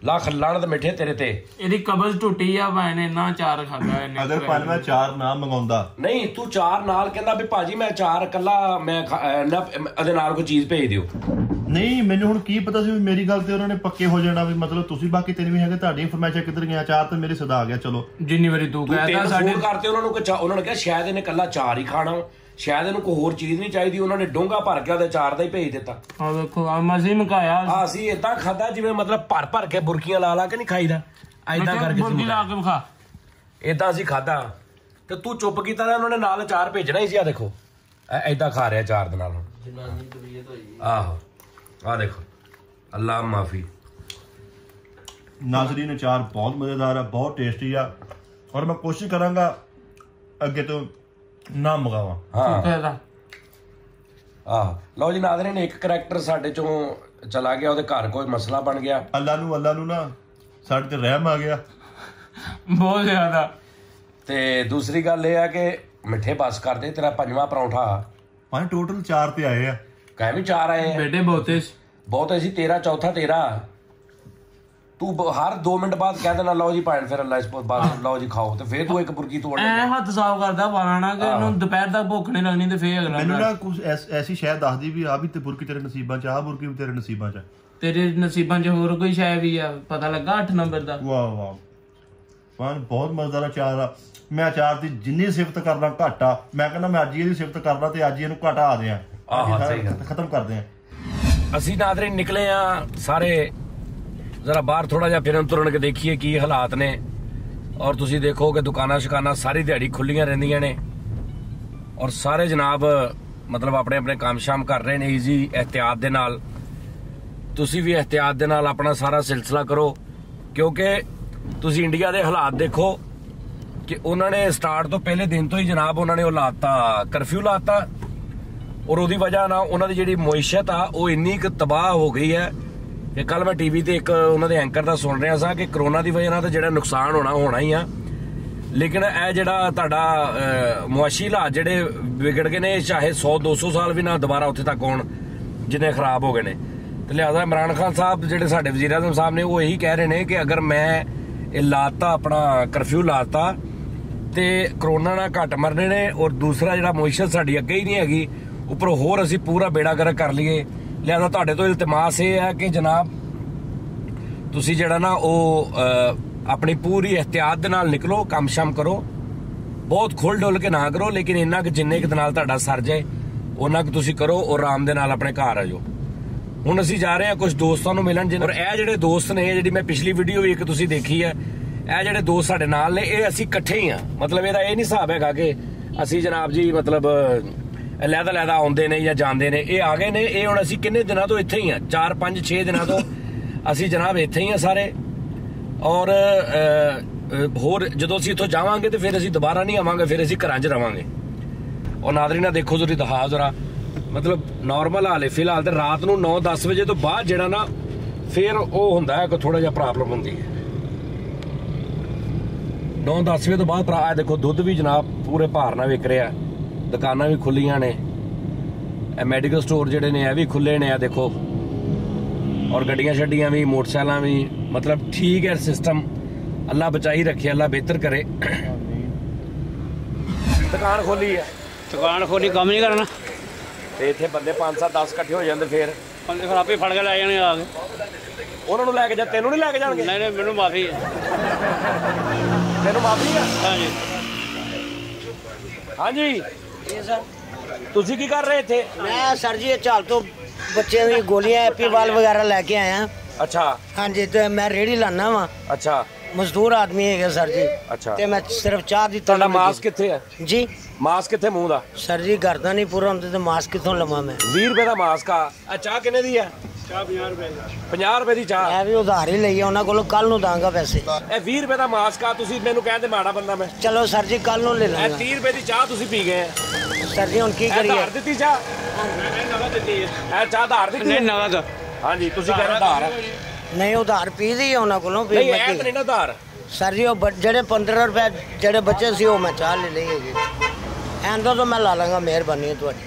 ਲੱਖ ਲੜਨ ਮਿੱਠੇ ਤੇਰੇ ਤੇ। ਇਹਦੀ ਕਬਜ਼ ਟੁੱਟੀ ਆ ਭਾਵੇਂ ਨੇ ਇੰਨਾ ਚਾਰ ਖਾਦਾ ਇਹਨੇ ਅਗਰ ਪੰਜ ਮੈਂ ਚਾਰ ਨਾ ਮੰਗਾਉਂਦਾ। ਨਹੀਂ ਤੂੰ ਚਾਰ ਨਾਲ ਕਹਿੰਦਾ ਵੀ ਭਾਜੀ ਮੈਂ ਚਾਰ ਕੱਲਾ ਮੈਂ ਨਾ ਇਹਦੇ ਨਾਲ ਕੋਈ ਚੀਜ਼ ਭੇਜ ਦਿਓ। ਨਹੀਂ ਮੈਨੂੰ ਹੁਣ ਕੀ ਪਤਾ ਸੀ ਵੀ ਮੇਰੀ ਗੱਲ ਤੇ ਉਹਨਾਂ ਨੇ ਪੱਕੇ ਹੋ ਜਾਣਾ ਵੀ ਮਤਲਬ ਤੁਸੀਂ ਬਾਕੀ ਤਿੰਨ ਵੀ ਹੈਗੇ ਤੁਹਾਡੀ ਇਨਫੋਰਮੇਸ਼ਨ ਕਿੱਧਰ ਗਿਆ ਚਾਰ ਤੇ ਮੇਰੇ ਸਦਾ ਆ ਗਿਆ ਚਲੋ। ਜਿੰਨੀ ਵਾਰੀ ਤੂੰ ਤਿੰਨ ਸਾਡੇ ਕਰਤੇ ਉਹਨਾਂ ਨੂੰ ਕਿ ਉਹਨਾਂ ਨੇ ਕਿਹਾ ਸ਼ਾਇਦ ਇਹਨੇ ਕੱਲਾ ਚਾਰ ਹੀ ਖਾਣਾ। ਸ਼ਾਇਦ ਇਹਨੂੰ ਕੋਈ ਹੋਰ ਚੀਜ਼ ਨਹੀਂ ਚਾਹੀਦੀ ਉਹਨਾਂ ਨੇ ਡੋਂਗਾ ਭਰ ਕੇ ਉਹਦੇ ਚਾਰ ਦਾ ਹੀ ਭੇਜ ਦਿੱਤਾ। ਆ ਵੇਖੋ ਆ ਮਜ਼ੀ ਮਕਾਇਆ। ਆ ਅਸੀਂ ਇਦਾਂ ਖਾਦਾ ਜਿਵੇਂ ਮਤਲਬ ਭਰ ਭਰ ਕੇ ਬੁਰਕੀਆਂ ਲਾ ਲਾ ਕੇ ਨਹੀਂ ਖਾਈਦਾ। ਐਦਾਂ ਕਰਕੇ ਮੁਰਗੀ ਲਾ ਕੇ ਵਿਖਾ। ਇਦਾਂ ਅਸੀਂ ਖਾਦਾ ਤੇ ਤੂੰ ਚੁੱਪ ਕੀਤਾ ਨਾ ਉਹਨਾਂ ਨੇ ਨਾਲ ਚਾਰ ਭੇਜਣਾ ਹੀ ਸੀ ਆ ਦੇਖੋ। ਐਦਾਂ ਖਾ ਰਿਹਾ ਚਾਰ ਦੇ ਨਾਲ ਹੁਣ। ਆਹੋ ਆ ਦੇਖੋ। ਅੱਲਾ ਮਾਫੀ। ਨਾਜ਼ਰੀਨ ਅਚਾਰ ਬਹੁਤ ਮਜ਼ੇਦਾਰ ਆ ਬਹੁਤ ਟੇਸਟੀ ਆ। ਔਰ ਮੈਂ ਕੋਸ਼ਿਸ਼ ਕਰਾਂਗਾ ਅੱਗੇ ਤੋਂ ਨਾ ਮੰਗਾਵਾਂ ਹਾਂ। ਫਾਇਦਾ ਆਹ ਲਓ ਜੀ ਨਾਜ਼ਰੀਨ ਇੱਕ ਕਰੈਕਟਰ ਸਾਡੇ ਚੋਂ ਚਲਾ ਗਿਆ ਉਹਦੇ ਘਰ ਕੋਈ ਮਸਲਾ ਬਣ ਗਿਆ। ਅੱਲਾ ਨੂੰ ਅੱਲਾ ਨੂੰ ਨਾ ਸਾਡੇ ਤੇ ਰਹਿਮ ਆ ਗਿਆ। ਬਹੁਤ ਜ਼ਿਆਦਾ। ਤੇ ਦੂਸਰੀ ਗੱਲ ਇਹ ਆ ਕਿ ਮਿੱਠੇ ਬਸ ਕਰਦੇ ਤੇਰਾ ਪੰਜਵਾਂ ਪਰੌਂਠਾ। ਪੰਜ ਟੋਟਲ ਚਾਰ ਤੇ ਆਏ ਆ। ਕਹਿ ਵੀ ਚਾਰ ਆਏ ਆ। ਬੇਟੇ ਬਹੁਤੇ ਸੀ। ਬਹੁਤ ਸੀ ਤੇਰਾ ਚੌਥਾ ਤੇਰਾ। ਤੂੰ ਹਰ 2 ਮਿੰਟ ਬਾਅਦ ਕਹਿ ਦੇਣਾ ਲਓ ਜੀ ਭਾਣ ਫਿਰ ਅੱਲਾ ਇਸ ਤੋਂ ਬਾਅਦ ਲਓ ਜੀ ਖਾਓ ਤੇ ਫਿਰ ਤੂੰ ਇੱਕ ਬੁਰਕੀ ਤੋੜ ਐ ਲੈ ਹੱਥ ਸਾਫ਼ ਕਰਦਾ ਪਾਣਾ ਕਿ ਇਹਨੂੰ ਦੁਪਹਿਰ ਤੱਕ ਭੁੱਖ ਨਹੀਂ ਲੱਗਣੀ ਤੇ ਫੇਰ ਅਗਲਾ ਮੈਨੂੰ ਨਾ ਕੁਝ ਐਸੀ ਸ਼ੈ ਦੱਸਦੀ ਵੀ ਆ ਵੀ ਤੇ ਬੁਰਕੀ ਤੇਰੇ ਨਸੀਬਾਂ ਚ ਆ ਬੁਰਕੀ ਵੀ ਤੇਰੇ ਨਸੀਬਾਂ ਚ ਆ। ਤੇਰੇ ਨਸੀਬਾਂ 'ਚ ਹੋਰ ਕੋਈ ਸ਼ੈ ਵੀ ਆ? ਪਤਾ ਲੱਗਾ 8 ਨੰਬਰ ਦਾ? ਵਾਹ ਵਾਹ। ਪਾਨ ਬਹੁਤ ਮਜ਼ੇਦਾਰ ਅਚਾਰ ਆ। ਮੈਂ ਅਚਾਰ ਦੀ ਜਿੰਨੀ ਸਿਫਤ ਕਰਨਾ ਘੱਟ ਆ। ਮੈਂ ਕਹਿੰਦਾ ਮੈਂ ਅੱਜ ਇਹਦੀ ਸਿਫਤ ਕਰਦਾ ਤੇ ਅੱਜ ਇਹਨੂੰ ਘਟਾ ਦਿਆਂ। ਆਹ, ਸਹੀ ਗੱਲ। ਖਤਮ ਕਰਦੇ ਆ ਅਸੀਂ ਨਾਦਰੇ ਨਿਕਲੇ ਆ ਸਾਰੇ ਜ਼ਰਾ ਬਾਹਰ ਥੋੜਾ ਜਿਹਾ ਫਿਰਨ ਤੁਰਨ ਕੇ ਦੇਖੀਏ ਕੀ ਹਾਲਾਤ ਨੇ। ਔਰ ਤੁਸੀਂ ਦੇਖੋ ਕਿ ਦੁਕਾਨਾਂ ਸ਼ੁਕਾਨਾਂ ਸਾਰੀ ਦਿਹਾੜੀ ਖੁੱਲੀਆਂ ਰਹਿੰਦੀਆਂ ਨੇ। ਔਰ ਸਾਰੇ ਜਨਾਬ, ਮਤਲਬ ਆਪਣੇ ਆਪਣੇ ਕੰਮ ਸ਼ਾਮ ਕਰ ਰਹੇ ਨੇ ਈਜ਼ੀ ਇhtiyat ਦੇ ਨਾਲ। ਤੁਸੀਂ ਵੀ ਇhtiyat ਦੇ ਨਾਲ ਆਪਣਾ ਸਾਰਾ ਸਿਲਸਿਲਾ ਕਰੋ। ਕਿਉਂਕਿ ਤੁਸੀਂ ਇੰਡੀਆ ਦੇ ਹਾਲਾਤ ਦੇਖੋ ਕਿ ਉਹਨਾਂ ਨੇ ਸਟਾਰਟ ਤੋਂ ਪਹਿਲੇ ਦਿਨ ਤੋਂ ਹੀ ਜਨਾਬ ਉਹਨਾਂ ਨੇ ਉਹ ਲਾਤਾ ਕਰਫਿਊ ਲਾਤਾ। ਔਰ ਉਹਦੀ ਵਜ੍ਹਾ ਨਾਲ ਉਹਨਾਂ ਦੀ ਜਿਹੜੀ ਮੁਇਸ਼ਤ ਆ, ਉਹ ਇੰਨੀ ਕੁ ਤਬਾਹ ਹੋ ਗਈ ਹੈ ਕਿ ਕੱਲ ਮੈਂ ਟੀਵੀ ਤੇ ਇੱਕ ਉਹਨਾਂ ਦੇ ਐਂਕਰ ਦਾ ਸੁਣ ਰਿਹਾ ਸਾਂ ਕਿ ਕਰੋਨਾ ਦੀ ਵਜ੍ਹਾ ਨਾਲ ਤਾਂ ਜਿਹੜਾ ਨੁਕਸਾਨ ਹੋਣਾ ਹੋਣਾ ਹੀ ਆ। ਲੇਕਿਨ ਇਹ ਜਿਹੜਾ ਤੁਹਾਡਾ ਮੁਆਸ਼ੀ ਹਾਲਾਤ ਜਿਹੜੇ ਵਿਗੜ ਗਏ ਨੇ, ਚਾਹੇ 100 200 ਸਾਲ ਵੀ ਨਾ ਦੁਬਾਰਾ ਉੱਥੇ ਤੱਕ ਆਉਣ, ਜਿੰਨੇ ਖਰਾਬ ਹੋ ਗਏ ਨੇ। ਤੇ ਲਿਹਾਜ਼ਾ ਇਮਰਾਨ ਖਾਨ ਸਾਹਿਬ ਜਿਹੜੇ ਸਾਡੇ ਵਜ਼ੀਰ ਆਜ਼ਮ ਸਾਹਿਬ ਨੇ, ਉਹ ਇਹੀ ਕਹਿ ਰਹੇ ਨੇ ਕਿ ਅਗਰ ਮੈਂ ਇਹ ਲਾਤਾ, ਆਪਣਾ ਕਰਫਿਊ ਲਾਤਾ, ਤੇ ਕਰੋਨਾ ਨਾਲ ਘੱਟ ਮਰਨੇ ਨੇ ਔਰ ਦੂਸਰਾ ਜਿਹੜਾ ਮੁਇਸ਼ਤ ਸਾਡੀ ਅੱਗੇ ਹੀ ਨਹੀਂ ਹੈਗੀ, ਉੱਪਰੋਂ ਹੋਰ ਅਸੀਂ ਪੂਰਾ ਬੇੜਾ ਗਰਕ ਕਰ ਲਈਏ ਲਿਹਾਜ਼ਾ ਤੁਹਾਡੇ ਤੋਂ ਇਲਤਮਾਸ ਇਹ ਹੈ ਕਿ ਜਨਾਬ, ਤੁਸੀਂ ਜਿਹੜਾ ਨਾ ਉਹ ਆਪਣੀ ਪੂਰੀ ਇhtiyat ਦੇ ਨਾਲ ਨਿਕਲੋ ਕੰਮ ਸ਼ਾਮ ਕਰੋ। ਬਹੁਤ ਖੁੱਲ ਡੁੱਲ ਕੇ ਨਾ ਕਰੋ, ਲੇਕਿਨ ਇੰਨਾ ਕਿ ਜਿੰਨੇ ਕਿ ਨਾਲ ਤੁਹਾਡਾ ਸਰ ਜਾਏ ਉਹਨਾਂ ਕਿ ਤੁਸੀਂ ਕਰੋ ਔਰ ਆਰਾਮ ਦੇ ਨਾਲ ਆਪਣੇ ਘਰ ਆ ਜਾਓ। ਹੁਣ ਅਸੀਂ ਜਾ ਰਹੇ ਹਾਂ ਕੁਝ ਦੋਸਤਾਂ ਨੂੰ ਮਿਲਣ ਜਿਨ ਔਰ ਇਹ ਜਿਹੜੇ ਦੋਸਤ ਨੇ ਜਿਹੜੀ ਮੈਂ ਪਿਛਲੀ ਵੀਡੀਓ ਵੀ ਇੱਕ ਤੁਸੀਂ ਦੇਖੀ ਹੈ, ਇਹ ਜਿਹੜੇ ਦੋਸਤ ਸਾਡੇ ਨਾਲ ਨੇ, ਇਹ ਅਸੀਂ ਇਕੱਠੇ ਹੀ ਆ ਮਤਲਬ ਇਹਦਾ ਇਹ ਨਹੀਂ ਹਿਸਾਬ ਹੈਗਾ ਕਿ ਅਸੀਂ ਜਨਾਬ ਜੀ ਮਤਲਬ ਲੈਦਾ ਲੈਦਾ ਆਉਂਦੇ ਨੇ ਜਾਂ ਜਾਂਦੇ ਨੇ ਇਹ ਆ ਗਏ ਨੇ ਇਹ ਹੁਣ ਅਸੀਂ ਕਿੰਨੇ ਦਿਨਾਂ ਤੋਂ ਇੱਥੇ ਹੀ ਆ? 4 5 6 ਦਿਨਾਂ ਤੋਂ ਅਸੀਂ ਜਨਾਬ ਇੱਥੇ ਹੀ ਆ ਸਾਰੇ। ਔਰ ਹੋਰ ਜਦੋਂ ਅਸੀਂ ਇੱਥੋਂ ਜਾਵਾਂਗੇ ਤੇ ਫਿਰ ਅਸੀਂ ਦੁਬਾਰਾ ਨਹੀਂ ਆਵਾਂਗੇ ਫਿਰ ਅਸੀਂ ਘਰਾਂ 'ਚ ਰਵਾਂਗੇ। ਔਰ ਨਾਦਰੀਨਾ ਦੇਖੋ ਜ਼ਰੀ ਦਿਖਾ ਜ਼ਰਾ। ਮਤਲਬ ਨਾਰਮਲ ਹਾਲੇ ਫਿਲਹਾਲ ਤੇ ਰਾਤ ਨੂੰ 9-10 ਵਜੇ ਤੋਂ ਬਾਅਦ ਜਿਹੜਾ ਨਾ ਫਿਰ ਉਹ ਹੁੰਦਾ ਹੈ ਕਿ ਥੋੜਾ ਜਿਹਾ ਪ੍ਰੋਬਲਮ ਹੁੰਦੀ ਹੈ। 9-10 ਵਜੇ ਤੋਂ ਬਾਅਦ ਇਹ ਦੇਖੋ ਦੁੱਧ ਵੀ ਜਨਾਬ ਪੂਰੇ ਭਾਰ ਨਾਲ ਵਿਕ ਰਿਹਾ ਦੁਕਾਨਾਂ ਵੀ ਖੁੱਲੀਆਂ ਨੇ। ਇਹ ਮੈਡੀਕਲ ਸਟੋਰ ਜਿਹੜੇ ਨੇ ਇਹ ਵੀ ਖੁੱਲੇ ਨੇ ਆ ਦੇਖੋ। ਔਰ ਗੱਡੀਆਂ ਛੱਡੀਆਂ ਵੀ ਮੋਟਰਸਾਈਕਲਾਂ ਵੀ ਮਤਲਬ ਠੀਕ ਹੈ ਸਿਸਟਮ ਅੱਲਾ ਬਚਾਈ ਰੱਖੇ ਅੱਲਾ ਬਿਹਤਰ ਕਰੇ। ਦੁਕਾਨ ਖੋਲੀ ਹੈ ਦੁਕਾਨ ਖੋਲੀ ਕੰਮ ਨਹੀਂ ਕਰਨਾ। ਤੇ ਇੱਥੇ ਬੰਦੇ 5 7 10 ਇਕੱਠੇ ਹੋ ਜਾਂਦੇ ਫੇਰ। ਬੰਦੇ ਫਿਰ ਆਪੇ ਫੜ ਕੇ ਲੈ ਜਾਣੇ ਆ ਕੇ। ਉਹਨਾਂ ਨੂੰ ਲੈ ਕੇ ਜਾ ਤੈਨੂੰ ਨਹੀਂ ਲੈ ਕੇ ਜਾਣਗੇ? ਨਹੀਂ ਨਹੀਂ ਮੈਨੂੰ ਮਾਫੀ ਹੈ। ਤੈਨੂੰ ਮਾਫੀ ਆ? ਹਾਂਜੀ। ਹਾਂਜੀ। ਜੀ ਸਰ। ਤੁਸੀਂ ਕੀ ਕਰ ਰਹੇ ਇੱਥੇ? ਮੈਂ ਸਰ ਜੀ ਇਹ ਝਾਲ ਤੋਂ ਬੱਚਿਆਂ ਦੀ ਗੋਲੀਆਂ ਐਪੀਵਾਲ ਵਗੈਰਾ ਲੈ ਕੇ ਆਇਆ। ਅੱਛਾ। ਹਾਂਜੀ ਤੇ ਮੈਂ ਰੇੜੀ ਲਾਣਾ ਵਾਂ। ਅੱਛਾ। ਮਜ਼ਦੂਰ ਆਦਮੀ ਹੈਗਾ ਸਰ ਜੀ। ਅੱਛਾ। ਤੇ ਮੈਂ ਸਿਰਫ ਚਾਹ ਦੀ ਤੁਹਾਡਾ ਮਾਸਕ ਕਿੱਥੇ ਹੈ? ਜੀ? ਮਾਸਕ ਕਿੱਥੇ ਮੂੰਹ ਦਾ? ਸਰ ਜੀ ਗਰਦਾ ਨਹੀਂ ਪੂਰਾ ਹੁੰਦੇ ਤੇ ਮਾਸਕ ਕਿੱਥੋਂ ਲਵਾਂ ਮੈਂ? 20 ਰੁਪਏ ਦਾ ਮਾਸਕ ਆ। ਆ ਚਾਹ ਕਿੰਨੇ ਦੀ ਹੈ ਚਾਹ 50 ਰੁਪਏ 50 ਰੁਪਏ ਦੀ ਚਾਹ। ਮੈਂ ਵੀ ਉਧਾਰ ਹੀ ਲਈ ਆ ਉਹਨਾਂ ਕੋਲੋਂ ਕੱਲ ਨੂੰ ਦਾਂਗਾ ਪੈਸੇ। ਇਹ 20 ਰੁਪਏ ਦਾ ਮਾਸਕ ਆ ਤੁਸੀਂ ਮੈਨੂੰ ਕਹਿੰਦੇ ਮਾੜਾ ਬੰਦਾ ਮੈਂ। ਚਲੋ ਸਰ ਜੀ ਕੱਲ ਨੂੰ ਲੈ ਇਹ ਲਾਂਗਾ 30 ਰੁਪਏ ਦੀ ਚਾਹ ਤੁਸੀਂ ਪੀ ਗਏ ਆ। ਸਰ ਜੀ ਹੁਣ ਕੀ ਕਰੀਏ? ਧਾਰ ਦਿੱਤੀ ਚਾਹ? ਨਵਾਂ ਦਿੱਤੀ ਹੈ ਇਹ ਚਾਹ ਧਾਰ ਦਿੱਤੀ? ਨਹੀਂ? ਨਵਾਂ ਦਾ। ਹਾਂਜੀ ਤੁਸੀਂ ਕਹਿੰਦੇ ਧਾਰ ਆ। ਨਹੀਂ ਉਧਾਰ ਪੀ ਦੀ ਆ ਉਹਨਾਂ ਕੋਲੋਂ ਨਹੀਂ ਫਿਰ ਇਹ ਤਾਂ ਮੈਂ ਨਹੀਂ ਨਾ ਧਾਰ। ਸਰ ਜੀ ਉਹ ਬ- ਜਿਹੜੇ 15 ਰੁਪਏ ਜਿਹੜੇ ਬੱਚੇ ਸੀ ਉਹ ਮੈਂ ਚਾਹ ਲੈ ਲਈ ਹੈਗੀ। ਐਂਦੋਂ ਤੋਂ ਮੈਂ ਲਾ ਲਾਂਗਾ ਮਿਹਰਬਾਨੀ ਹੈ ਤੁਹਾਡੀ।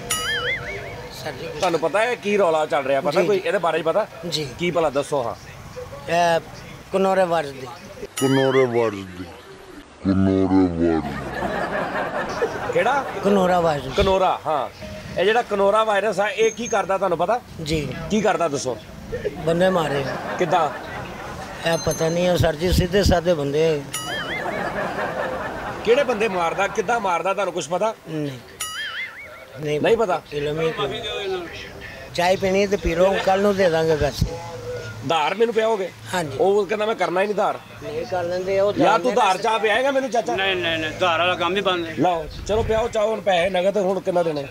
ਸਰ ਜੀ ਤੁਹਾਨੂੰ ਪਤਾ ਹੈ ਕੀ ਰੌਲਾ ਚੱਲ ਰਿਹਾ ਪਤਾ ਕੋਈ। ਇਹਦੇ ਬਾਰੇ ਪਤਾ? ਜੀ। ਕੀ ਭਲਾ ਦੱਸੋ ਹਾਂ। ਇਹ ਕਨੋਰੇ ਵਰਦੀ Kunore vardı. Kunore vardı. ਕਿਹੜਾ? ਕਨੋਰਾ ਵਰਦੀ ਕਨੋਰਾ ਹਾਂ। ਇਹ ਜਿਹੜਾ ਕਨੋਰਾ ਵਾਇਰਸ ਆ ਇਹ ਕੀ ਕਰਦਾ ਤੁਹਾਨੂੰ ਪਤਾ? ਜੀ। ਕੀ ਕਰਦਾ ਦੱਸੋ? ਬੰਦੇ ਮਾਰੇ ਕਿੱਦਾਂ? ਇਹ ਪਤਾ ਨਹੀਂ ਸਰ ਜੀ ਸਿੱਧੇ ਸਾਦੇ ਬੰਦੇ ਹੈ। ਕਿਹੜੇ ਬੰਦੇ ਮਾਰਦਾ ਕਿੱਦਾਂ ਮਾਰਦਾ ਤੁਹਾਨੂੰ ਕੁਝ ਪਤਾ? ਨਹੀਂ। ਨਹੀਂ। ਪਤਾ? ਇਲਮ ਹੀ ਕੋਈ। ਚਾय ਪੀਣੀ ਤੇ ਪੀ ਲਓ ਕੱਲ ਨੂੰ ਦੇ ਦਾਂਗੇ ਪੈਸੇ ਧਾਰ ਮੈਨੂੰ ਪਿਆਓਗੇ? ਹਾਂਜੀ। ਉਹ ਕਹਿੰਦਾ ਮੈਂ ਕਰਨਾ ਹੀ ਨਹੀਂ ਧਾਰ। ਨਹੀਂ ਕਰ ਲੈਂਦੇ ਉਹ ਯਾ ਤੂੰ ਧਾਰ ਚਾਹ ਪਿਆਏਗਾ ਮੈਨੂੰ ਚਾਚਾ? ਨਹੀਂ ਨਹੀਂ ਨਹੀਂ ਧਾਰ ਵਾਲਾ ਕੰਮ ਹੀ ਬੰਦ ਹੈ। ਲਓ ਚਲੋ ਪਿਆਓ ਚਾਹੋ ਹੁਣ ਪੈਸੇ ਨਗਦ ਹੁਣ ਕਿੰਨਾ ਦੇਣੇ?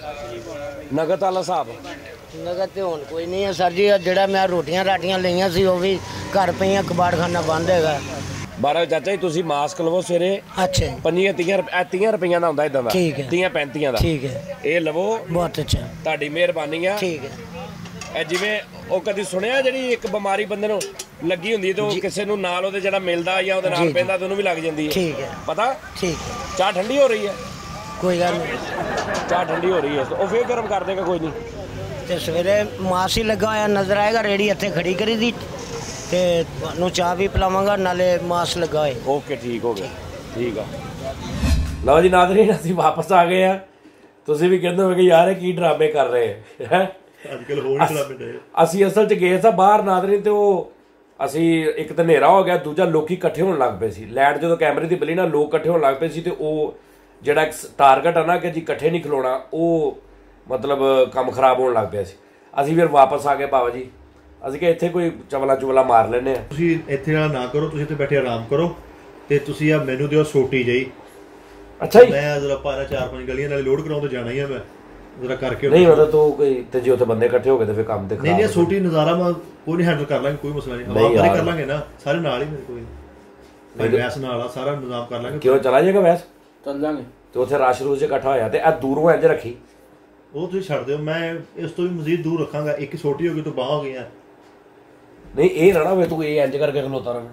ਨਗਦ ਵਾਲਾ ਹਿਸਾਬ। ਨਗਦ ਤੇ ਹੁਣ ਕੋਈ ਨਹੀਂ ਹੈ ਸਰ ਜੀ ਜਿਹੜਾ ਮੈਂ ਰੋਟੀਆਂ ਰਾਟੀਆਂ ਲਈਆਂ ਸੀ ਉਹ ਵੀ ਘਰ ਪਈਆਂ ਕਬਾੜਖਾਨਾ ਬੰਦ ਹੈਗਾ। ਬਾਰਾ ਚਾਚਾ ਜੀ ਤੁਸੀਂ ਮਾਸਕ ਲਵੋ ਸਵੇਰੇ। ਅੱਛਾ ਜੀ, ਪੰਜੀਆਂ 30 ਰੁਪਏ 30 ਰੁਪਈਆਂ ਦਾ ਹੁੰਦਾ ਇਦਾਂ ਦਾ। ਠੀਕ ਹੈ। 30 35 ਦਾ। ਠੀਕ ਹੈ। ਇਹ ਲਵੋ। ਬਹੁਤ ਅੱਛਾ। ਤੁਹਾਡੀ ਮਿਹਰਬਾਨੀ ਆ। ਠੀਕ ਹੈ। ਇਹ ਜਿਵੇਂ ਉਹ ਕਦੀ ਸੁਣਿਆ ਜਿਹੜੀ ਇੱਕ ਬਿਮਾਰੀ ਬੰਦੇ ਨੂੰ ਲੱਗੀ ਹੁੰਦੀ ਹੈ ਤੇ ਉਹ ਕਿਸੇ ਨੂੰ ਨਾਲ ਉਹਦੇ ਜਿਹੜਾ ਮਿਲਦਾ ਜਾਂ ਉਹਦੇ ਜੀ, ਨਾਲ ਜੀ। ਪੈਂਦਾ ਤੇ ਉਹਨੂੰ ਵੀ ਲੱਗ ਜਾਂਦੀ ਹੈ। ਠੀਕ ਹੈ। ਪਤਾ? ਠੀਕ ਹੈ। ਚਾਹ ਠੰਡੀ ਹੋ ਰਹੀ ਹੈ? ਕੋਈ ਗੱਲ ਨਹੀਂ। ਚਾਹ ਠੰਡੀ ਹੋ ਰਹੀ ਹੈ। ਉਹ ਫੇਰ ਗਰਮ ਕਰ ਦੇਗਾ ਕੋਈ ਨਹੀਂ। ਤੇ ਸਵੇਰੇ ਮਾਸ ਹੀ ਲੱਗਾ ਹੋਇਆ ਨਜ਼ਰ ਆਏਗਾ ਰੇੜੀ ਇੱਥੇ ਖੜੀ ਕਰੀ ਦੀ। ਤੇ ਤੁਹਾਨੂੰ ਚਾਹ ਵੀ ਪਿਲਾਵਾਂਗਾ ਨਾਲੇ ਮਾਸ ਲੱਗਾ ਹੋਏ ਓਕੇ ਠੀਕ ਹੋ ਗਿਆ। ਠੀਕ ਆ। ਲਓ ਜੀ ਨਾਜ਼ਰੀਨ ਅਸੀਂ ਵਾਪਸ ਆ ਗਏ ਆ। ਤੁਸੀਂ ਵੀ ਕਹਿੰਦੇ ਹੋਗੇ ਯਾਰ ਇਹ ਕੀ ਡਰਾਮੇ ਕਰ ਰਹੇ ਹੈ? ਅੱਜ ਕੱਲ ਹੋਰ ਹੀ ਚਲਾ ਪਿੰਡੇ ਅਸੀਂ ਅਸਲ 'ਚ ਗਏ ਸਾਂ ਬਾਹਰ ਨਾਜ਼ਰੀਨ ਤੇ ਉਹ ਅਸੀਂ ਇੱਕ ਤਾਂ ਹਨੇਰਾ ਹੋ ਗਿਆ ਦੂਜਾ ਲੋਕੀ ਇਕੱਠੇ ਹੋਣ ਲੱਗ ਪਏ ਸੀ। ਲਾਈਟ ਜਦੋਂ ਕੈਮਰੇ ਦੀ ਬਲੀ ਨਾ ਲੋਕ ਇਕੱਠੇ ਹੋਣ ਲੱਗ ਪਏ ਸੀ ਤੇ ਉਹ ਜਿਹੜਾ ਇੱਕ ਟਾਰਗੇਟ ਆ ਨਾ ਕਿ ਜੀ ਇਕੱਠੇ ਨਹੀਂ ਖਲੋਣਾ ਉਹ ਮਤਲਬ ਕੰਮ ਖਰਾਬ ਹੋਣ ਲੱਗ ਪਿਆ ਸੀ। ਅਸੀਂ ਫਿਰ ਵਾਪਸ ਆ ਗਏ ਬਾਬਾ ਜੀ। ਅਸੀਂ ਕਿ ਇੱਥੇ ਕੋਈ ਚਵਲਾ ਚੁਵਲਾ ਮਾਰ ਲੈਨੇ ਆ। ਤੁਸੀਂ ਇੱਥੇ ਨਾਲ ਨਾ ਕਰੋ ਤੁਸੀਂ ਇੱਥੇ ਬੈਠੇ ਆਰਾਮ ਕਰੋ ਤੇ ਤੁਸੀਂ ਆ ਮੈਨੂੰ ਦਿਓ ਛੋਟੀ ਜਈ ਅੱਛਾ ਜੀ। ਮੈਂ ਜ਼ਰਾ ਪਾਰਾ ਚਾਰ ਪੰਜ ਗਲੀਆਂ ਨਾਲ ਲੋਡ ਕਰਾਉਣ ਤੇ ਜਾਣਾ ਹੀ ਆ ਮੈਂ। ਜ਼ਰਾ ਕਰਕੇ ਨਹੀਂ ਮਤਲਬ ਤੂੰ ਕੋਈ ਤੇ ਜੇ ਉੱਥੇ ਬੰਦੇ ਇਕੱਠੇ ਹੋ ਗਏ ਤੇ ਫਿਰ ਕੰਮ ਤੇ ਨਹੀਂ ਨਹੀਂ ਖਰਾਬ ਛੋਟੀ ਨਜ਼ਾਰਾ ਮੈਂ ਕੋਈ ਨਹੀਂ ਹੈਂਡਲ ਕਰ ਲਾਂਗੇ ਕੋਈ ਮਸਲਾ ਨਹੀਂ। ਨਹੀਂ ਹਵਾ ਬਾਰੇ। ਕਰ ਲਾਂਗੇ ਨਾ ਸਾਰੇ ਨਾਲ ਹੀ ਮੇਰੇ ਕੋਈ ਮੈਂ ਵੈਸ ਨਾਲ ਆ ਸਾਰਾ ਨਿਜ਼ਾਮ ਕਰ ਲਾਂਗੇ। ਕਿਉਂ ਚਲਾ ਜਾਏਗਾ ਵੈਸ? ਚੱਲ ਜਾਾਂਗੇ। ਤੇ ਉੱਥੇ ਰਸ਼ ਰੂਸ਼ ਇਕੱਠਾ ਹੋਇਆ ਤੇ ਇਹ ਦੂਰੋਂ ਇੰਜ ਰੱਖੀ। ਉਹ ਤੁਸੀਂ ਛੱਡ ਦਿਓ ਮੈਂ ਇਸ ਤੋਂ ਵੀ ਮਜ਼ੀਦ ਦੂਰ ਰੱਖਾਂਗਾ। ਇੱਕ ਛੋਟੀ ਹੋ ਗਈ ਤੋਂ ਬਾਹ ਹੋ ਗਈਆਂ। ਨਹੀਂ ਇਹ ਨਾ ਨਾ ਵੇ ਤੂੰ ਇਹ ਇੰਜ ਕਰਕੇ ਖਲੋਤਾ ਰਹਿਣਾ।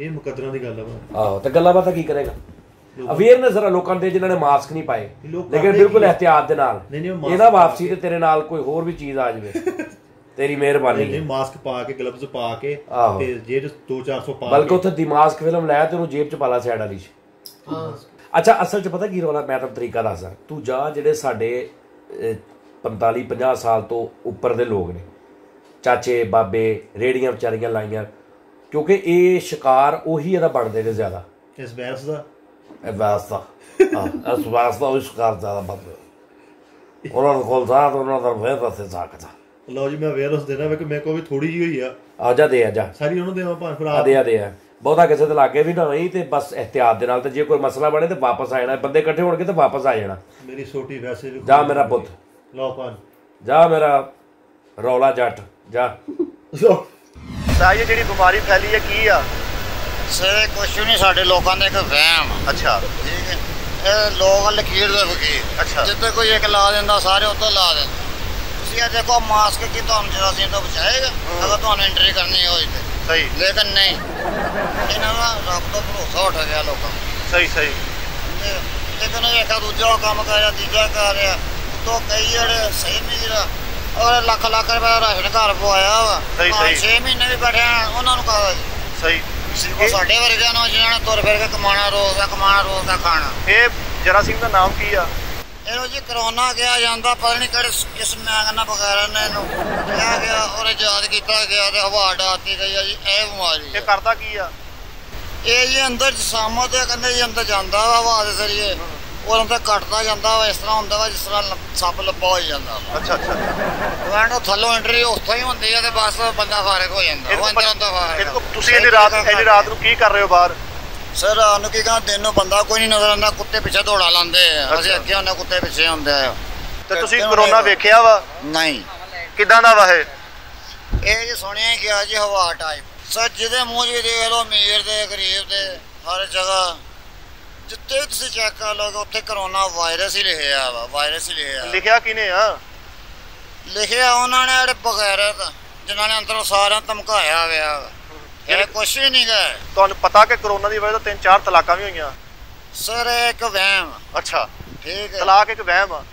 ਇਹ ਮੁਕੱਦਰਾਂ ਦੀ ਗੱਲ ਆ ਆਹੋ ਤੇ ਗੱਲਾਂ ਬਾਤਾਂ ਕੀ ਕਰੇਗਾ? ਅਵੇਅਰਨੈਸ ਜ਼ਰਾ ਲੋਕਾਂ ਦੇ ਜਿਨ੍ਹਾਂ ਨੇ ਮਾਸਕ ਨਹੀਂ ਪਾਏ ਲੋਕ ਲੇਕਿਨ ਕਰਦੇ ਬਿਲਕੁਲ? ਇhtiyat ਦੇ ਨਾਲ। ਨਹੀਂ, ਨਹੀਂ, ਉਹ mask ਇਹਦਾ ਵਾਪਸੀ ਤੇ ਤੇਰੇ ਨਾਲ ਕੋਈ ਹੋਰ ਵੀ ਚੀਜ਼ ਆ ਜਾਵੇ। ਤੇਰੀ ਮਿਹਰਬਾਨੀ ਨਹੀਂ ਹੈ ਮਾਸਕ ਪਾ ਕੇ ਗਲਵਜ਼ ਪਾ ਕੇ ਆਹੋ। ਤੇ ਜੇਬ 2 400 ਪਾ ਬਲਕਿ ਉੱਥੇ ਦਿਮਾਗ ਫਿਲਮ ਲੈ ਤੇ ਉਹਨੂੰ ਜੇਬ ਚ ਪਾ ਲਾ ਸਾਈਡ ਵਾਲੀ ਚ। ਅੱਛਾ ਅਸਲ ਚ ਪਤਾ ਕੀ ਰੋਲਾ ਮੈਂ ਤਾਂ ਤਰੀਕਾ ਦੱਸਦਾ। ਤੂੰ ਜਾ ਜਿਹੜੇ ਸਾਡੇ 45 50 ਸਾਲ ਤੋਂ ਉੱਪਰ ਦੇ ਲੋਕ ਨੇ। ਚਾਚੇ ਬਾਬੇ ਰੇੜੀਆਂ ਵਿਚਾਰੀਆਂ ਲਾਈਆਂ। ਕਿਉਂਕਿ ਇਹ ਸ਼ਿਕਾਰ ਉਹੀ ਇਹਦਾ ਬਣਦੇ ਨੇ ਜ਼ਿਆਦਾ। ਇਸ ਵੈਸ ਦਾ? ਇਹ ਵਾਸਤਾ ਹਾਂ ਇਸ ਵਾਸਤਾ ਉਹ ਸ਼ਿਕਾਰ ਜ਼ਿਆਦਾ ਬਣਦੇ ਉਹਨਾਂ ਕੋਲ ਸਾਥ ਉਹਨਾਂ ਦਾ ਵੇਰ ਤੇ ਲਓ ਜੀ ਮੈਂ ਅਵੇਅਰਨੈਸ ਦੇਣਾ ਵੇ ਕਿ ਮੇਰੇ ਕੋਲ ਵੀ ਥੋੜੀ ਜਿਹੀ ਹੋਈ ਆ। ਆ ਜਾ ਦੇ ਆ ਜਾ। ਸਾਰੀ ਉਹਨੂੰ ਦੇਵਾਂ ਭਾਂ ਫਿਰ ਆ ਦੇ ਆ ਦੇ ਆ। ਬਹੁਤਾ ਕਿਸੇ ਦੇ ਲਾਗੇ ਵੀ ਨਾ ਹੋਈ ਤੇ ਬਸ ਇhtiyat ਦੇ ਨਾਲ ਤੇ ਜੇ ਕੋਈ ਮਸਲਾ ਬਣੇ ਤੇ ਵਾਪਸ ਆ ਜਾਣਾ। ਬੰਦੇ ਇਕੱਠੇ ਹੋਣਗੇ ਤੇ ਵਾਪਸ ਆ ਜਾਣਾ। ਮੇਰੀ ਛੋਟੀ ਵੈਸੇ ਵੀ ਜਾ ਮੇਰਾ ਪੁੱਤ। ਲਓ ਭਾਂ ਜਾ ਮੇਰਾ ਰੌਲਾ ਜੱਟ। ਜਾ। ਤਾਂ ਇਹ ਜਿਹੜੀ ਬਿਮਾਰੀ ਫੈਲੀ ਹੈ ਕੀ ਆ? ਸੇ ਕੁਛ ਨਹੀਂ ਸਾਡੇ ਲੋਕਾਂ ਦਾ ਇੱਕ ਵਹਿਮ। ਅੱਛਾ। ਠੀਕ ਹੈ? ਇਹ ਲੋਕ ਲਕੀਰ ਦੇ ਫਕੀਰ ਅੱਛਾ। ਜਿੱਥੇ ਕੋਈ ਇੱਕ ਲਾ ਦਿੰਦਾ ਸਾਰੇ ਉੱਥੇ ਲਾ ਦਿੰਦੇ। ਤੁਸੀਂ ਇਹ ਦੇਖੋ ਮਾਸਕ ਕੀ ਤੁਹਾਨੂੰ ਜਰਾਸੀਮ ਤੋਂ ਬਚਾਏਗਾ? ਅਗਰ ਤੁਹਾਨੂੰ ਐਂਟਰੀ ਕਰਨੀ ਹੋਈ ਤੇ। ਸਹੀ। ਲੇਕਿਨ ਨਹੀਂ। ਇਹਨਾਂ ਦਾ ਰੱਬ ਤੋਂ ਭਰੋਸਾ ਉੱਠ ਗਿਆ ਲੋਕਾਂ ਨੂੰ। ਸਹੀ ਸਹੀ। ਤੇ ਇੱਕ ਨੇ ਵੇਖਿਆ ਦੂਜਾ ਕੰਮ ਕਰ ਰਿਹਾ ਤੀਜਾ ਕਰ ਰਿਹਾ। ਤੋਂ ਕਈ ਜਿਹੜੇ ਸਹੀ ਨਹੀਂ ਜਿਹੜਾ ਔਰ ਲੱਖ ਲੱਖ ਰੁਪਏ ਦਾ ਰਾਸ਼ਨ ਘਰ ਪਵਾਇਆ ਵਾ। ਸਹੀ, ਸਹੀ। 6 ਮਹੀਨੇ ਵੀ ਬੈਠੇ ਆ ਉਹਨਾਂ ਨੂੰ ਕਹਾ ਸਹੀ। ਉਹ ਸਾਡੇ ਵਰਗਿਆਂ ਨੂੰ ਜਿਹਨਾਂ ਨੇ ਤੁਰ ਫਿਰ ਕੇ ਕਮਾਣਾ ਰੋਜ਼ ਦਾ ਕਮਾਣਾ ਰੋਜ਼ ਦਾ ਖਾਣਾ। ਇਹ ਜਰਾ ਸਿੰਘ ਦਾ ਨਾਮ ਕੀ ਆ? ਇਹਨੂੰ ਜੀ ਕਰੋਨਾ ਕਿਹਾ ਜਾਂਦਾ ਪਤਾ ਨਹੀਂ ਕਿਹੜੇ ਕਿਸ ਮੈਗਨਾ ਵਗੈਰਾ ਨੇ ਇਹਨੂੰ ਕਿਹਾ ਗਿਆ ਔਰ ਇਜਾਦ ਕੀਤਾ ਗਿਆ ਤੇ ਹਵਾ ਡਾਤੀ ਗਈ ਆ ਜੀ ਇਹ ਬਿਮਾਰੀ ਇਹ। ਕਰਦਾ ਕੀ ਆ? ਇਹ ਜੀ ਅੰਦਰ ਜਸਾਮਾ ਤੇ ਕਹਿੰਦੇ ਜੀ ਅੰਦਰ ਜਾਂਦਾ ਵਾ ਹਵਾ ਦੇ ਜ਼ਰੀਏ। ਉਹ ਅੰਦਰ ਕੱਟਦਾ ਜਾਂਦਾ ਵਾ ਇਸ ਤਰ੍ਹਾਂ ਹੁੰਦਾ ਵਾ ਜਿਸ ਤਰ੍ਹਾਂ ਲ- ਸੱਪ ਲੱਭਾ ਹੋ ਜਾਂਦਾ ਅੱਛਾ ਅੱਛਾ। ਵੈਣ ਥੱਲੋਂ ਐਂਟਰੀ ਉੱਥੋਂ ਹੀ ਹੁੰਦੀ ਆ ਤੇ ਬਸ ਬੰਦਾ ਫਾਰਗ ਹੋ ਜਾਂਦਾ ਉਹ ਅੰਦਰ ਹੁੰਦਾ ਫਾਰਗ ਤੁਸੀਂ ਇੰਨੀ ਰਾਤ ਇੰਨੀ ਰਾਤ ਨੂੰ ਕੀ ਕਰ ਰਹੇ ਹੋ ਬਾਹਰ? ਸਰ ਸਾਨੂੰ ਕੀ ਕਹਾਂ ਦਿਨ ਨੂੰ ਬੰਦਾ ਕੋਈ ਨਹੀਂ ਨਜ਼ਰ ਆਉਂਦਾ ਕੁੱਤੇ ਪਿੱਛੇ ਦੌੜਾ ਲਾਉਂਦੇ ਅਸੀਂ। ਅੱਗੇ ਹੁੰਦੇ ਕੁੱਤੇ ਪਿੱਛੇ ਹੁੰਦੇ ਆ। ਤੇ ਤੁਸੀਂ ਕਰੋਨਾ? ਵੇਖਿਆ ਵਾ? ਨਹੀਂ। ਕਿਦਾਂ ਦਾ ਵਾ ਇਹ? ਇਹ ਜੀ ਸੁਣਿਆ ਗਿਆ ਜੀ ਹਵਾ ਟਾਈਪ ਸਰ ਜਿਹਦੇ ਮੂੰਹ ਵੀ ਦੇਖ ਲਓ ਅਮੀਰ ਦੇ ਗਰੀਬ ਦੇ ਹਰ ਜਗ੍ਹਾ। ਵੀ ਤੁਸੀਂ ਚੈੱਕ ਕਰ ਲਓਗੇ ਉੱਥੇ ਕਰੋਨਾ ਵਾਇਰਸ ਹੀ ਲਿਖਿਆ ਵਾ ਵਾਇਰਸ ਹੀ ਲਿਖਿਆ। ਲਿਖਿਆ ਕਿਨੇ ਆ? ਲਿਖਿਆ ਉਹਨਾਂ ਨੇ ਜਿਹੜੇ ਬਗੈਰਤ ਜਿਨ੍ਹਾਂ ਨੇ ਅੰਦਰੋਂ ਸਾਰਿਆਂ ਧਮਕਾਇਆ ਹੋਇਆ ਵਾ। ਇਹ ਕੁਛ ਵੀ ਨਹੀਂ ਗਾ ਤੁਹਾਨੂੰ ਪਤਾ ਕਿ ਕਰੋਨਾ ਦੀ ਵਜ੍ਹਾ ਤੋਂ ਤਿੰਨ ਚਾਰ ਤਲਾਕਾਂ ਵੀ ਹੋਈਆਂ? ਸਰ ਇਹ ਇੱਕ ਵਹਿਮ ਅੱਛਾ। ਠੀਕ ਹੈ ਤਲਾਕ ਇੱਕ ਵਹਿਮ ਆ।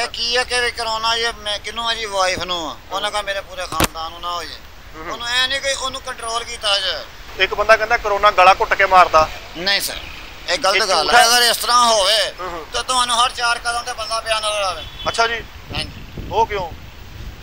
ਇਹ ਕੀ ਹੈ ਕਿ ਵੀ ਕਰੋਨਾ ਇਹ ਮੈਂ ਕਿਹਨੂੰ ਆ ਜੀ ਵਾਈਫ ਨੂੰ ਆ? ਉਹਨਾਂ ਕਹਾ ਮੇਰੇ ਪੂਰੇ ਖਾਨਦਾਨ ਨੂੰ ਨਾ ਹੋ। ਜੇ ਉਹਨੂੰ ਐ ਨਹੀਂ ਕਿ ਉਹਨੂੰ ਕੰਟਰੋਲ ਕੀਤਾ ਜਾਏ। ਇੱਕ ਬੰਦਾ ਕਹਿੰਦਾ ਕਰੋਨਾ ਗਲਾ ਘੁੱਟ ਕੇ ਮਾਰਦਾ। ਨਹੀਂ ਸਰ। ਇਹ ਗਲਤ ਗੱਲ ਹੈ। ਅਗਰ ਇਸ ਤਰ੍ਹਾਂ ਹੋਵੇ। ਤਾਂ ਤੁਹਾਨੂੰ ਹਰ ਚਾਰ ਕਦਮ ਤੇ ਬੰਦਾ ਪਿਆ ਨਜ਼ਰ ਆਵੇ। ਅੱਛਾ ਜੀ। ਹਾਂਜੀ। ਉਹ ਕਿਉਂ?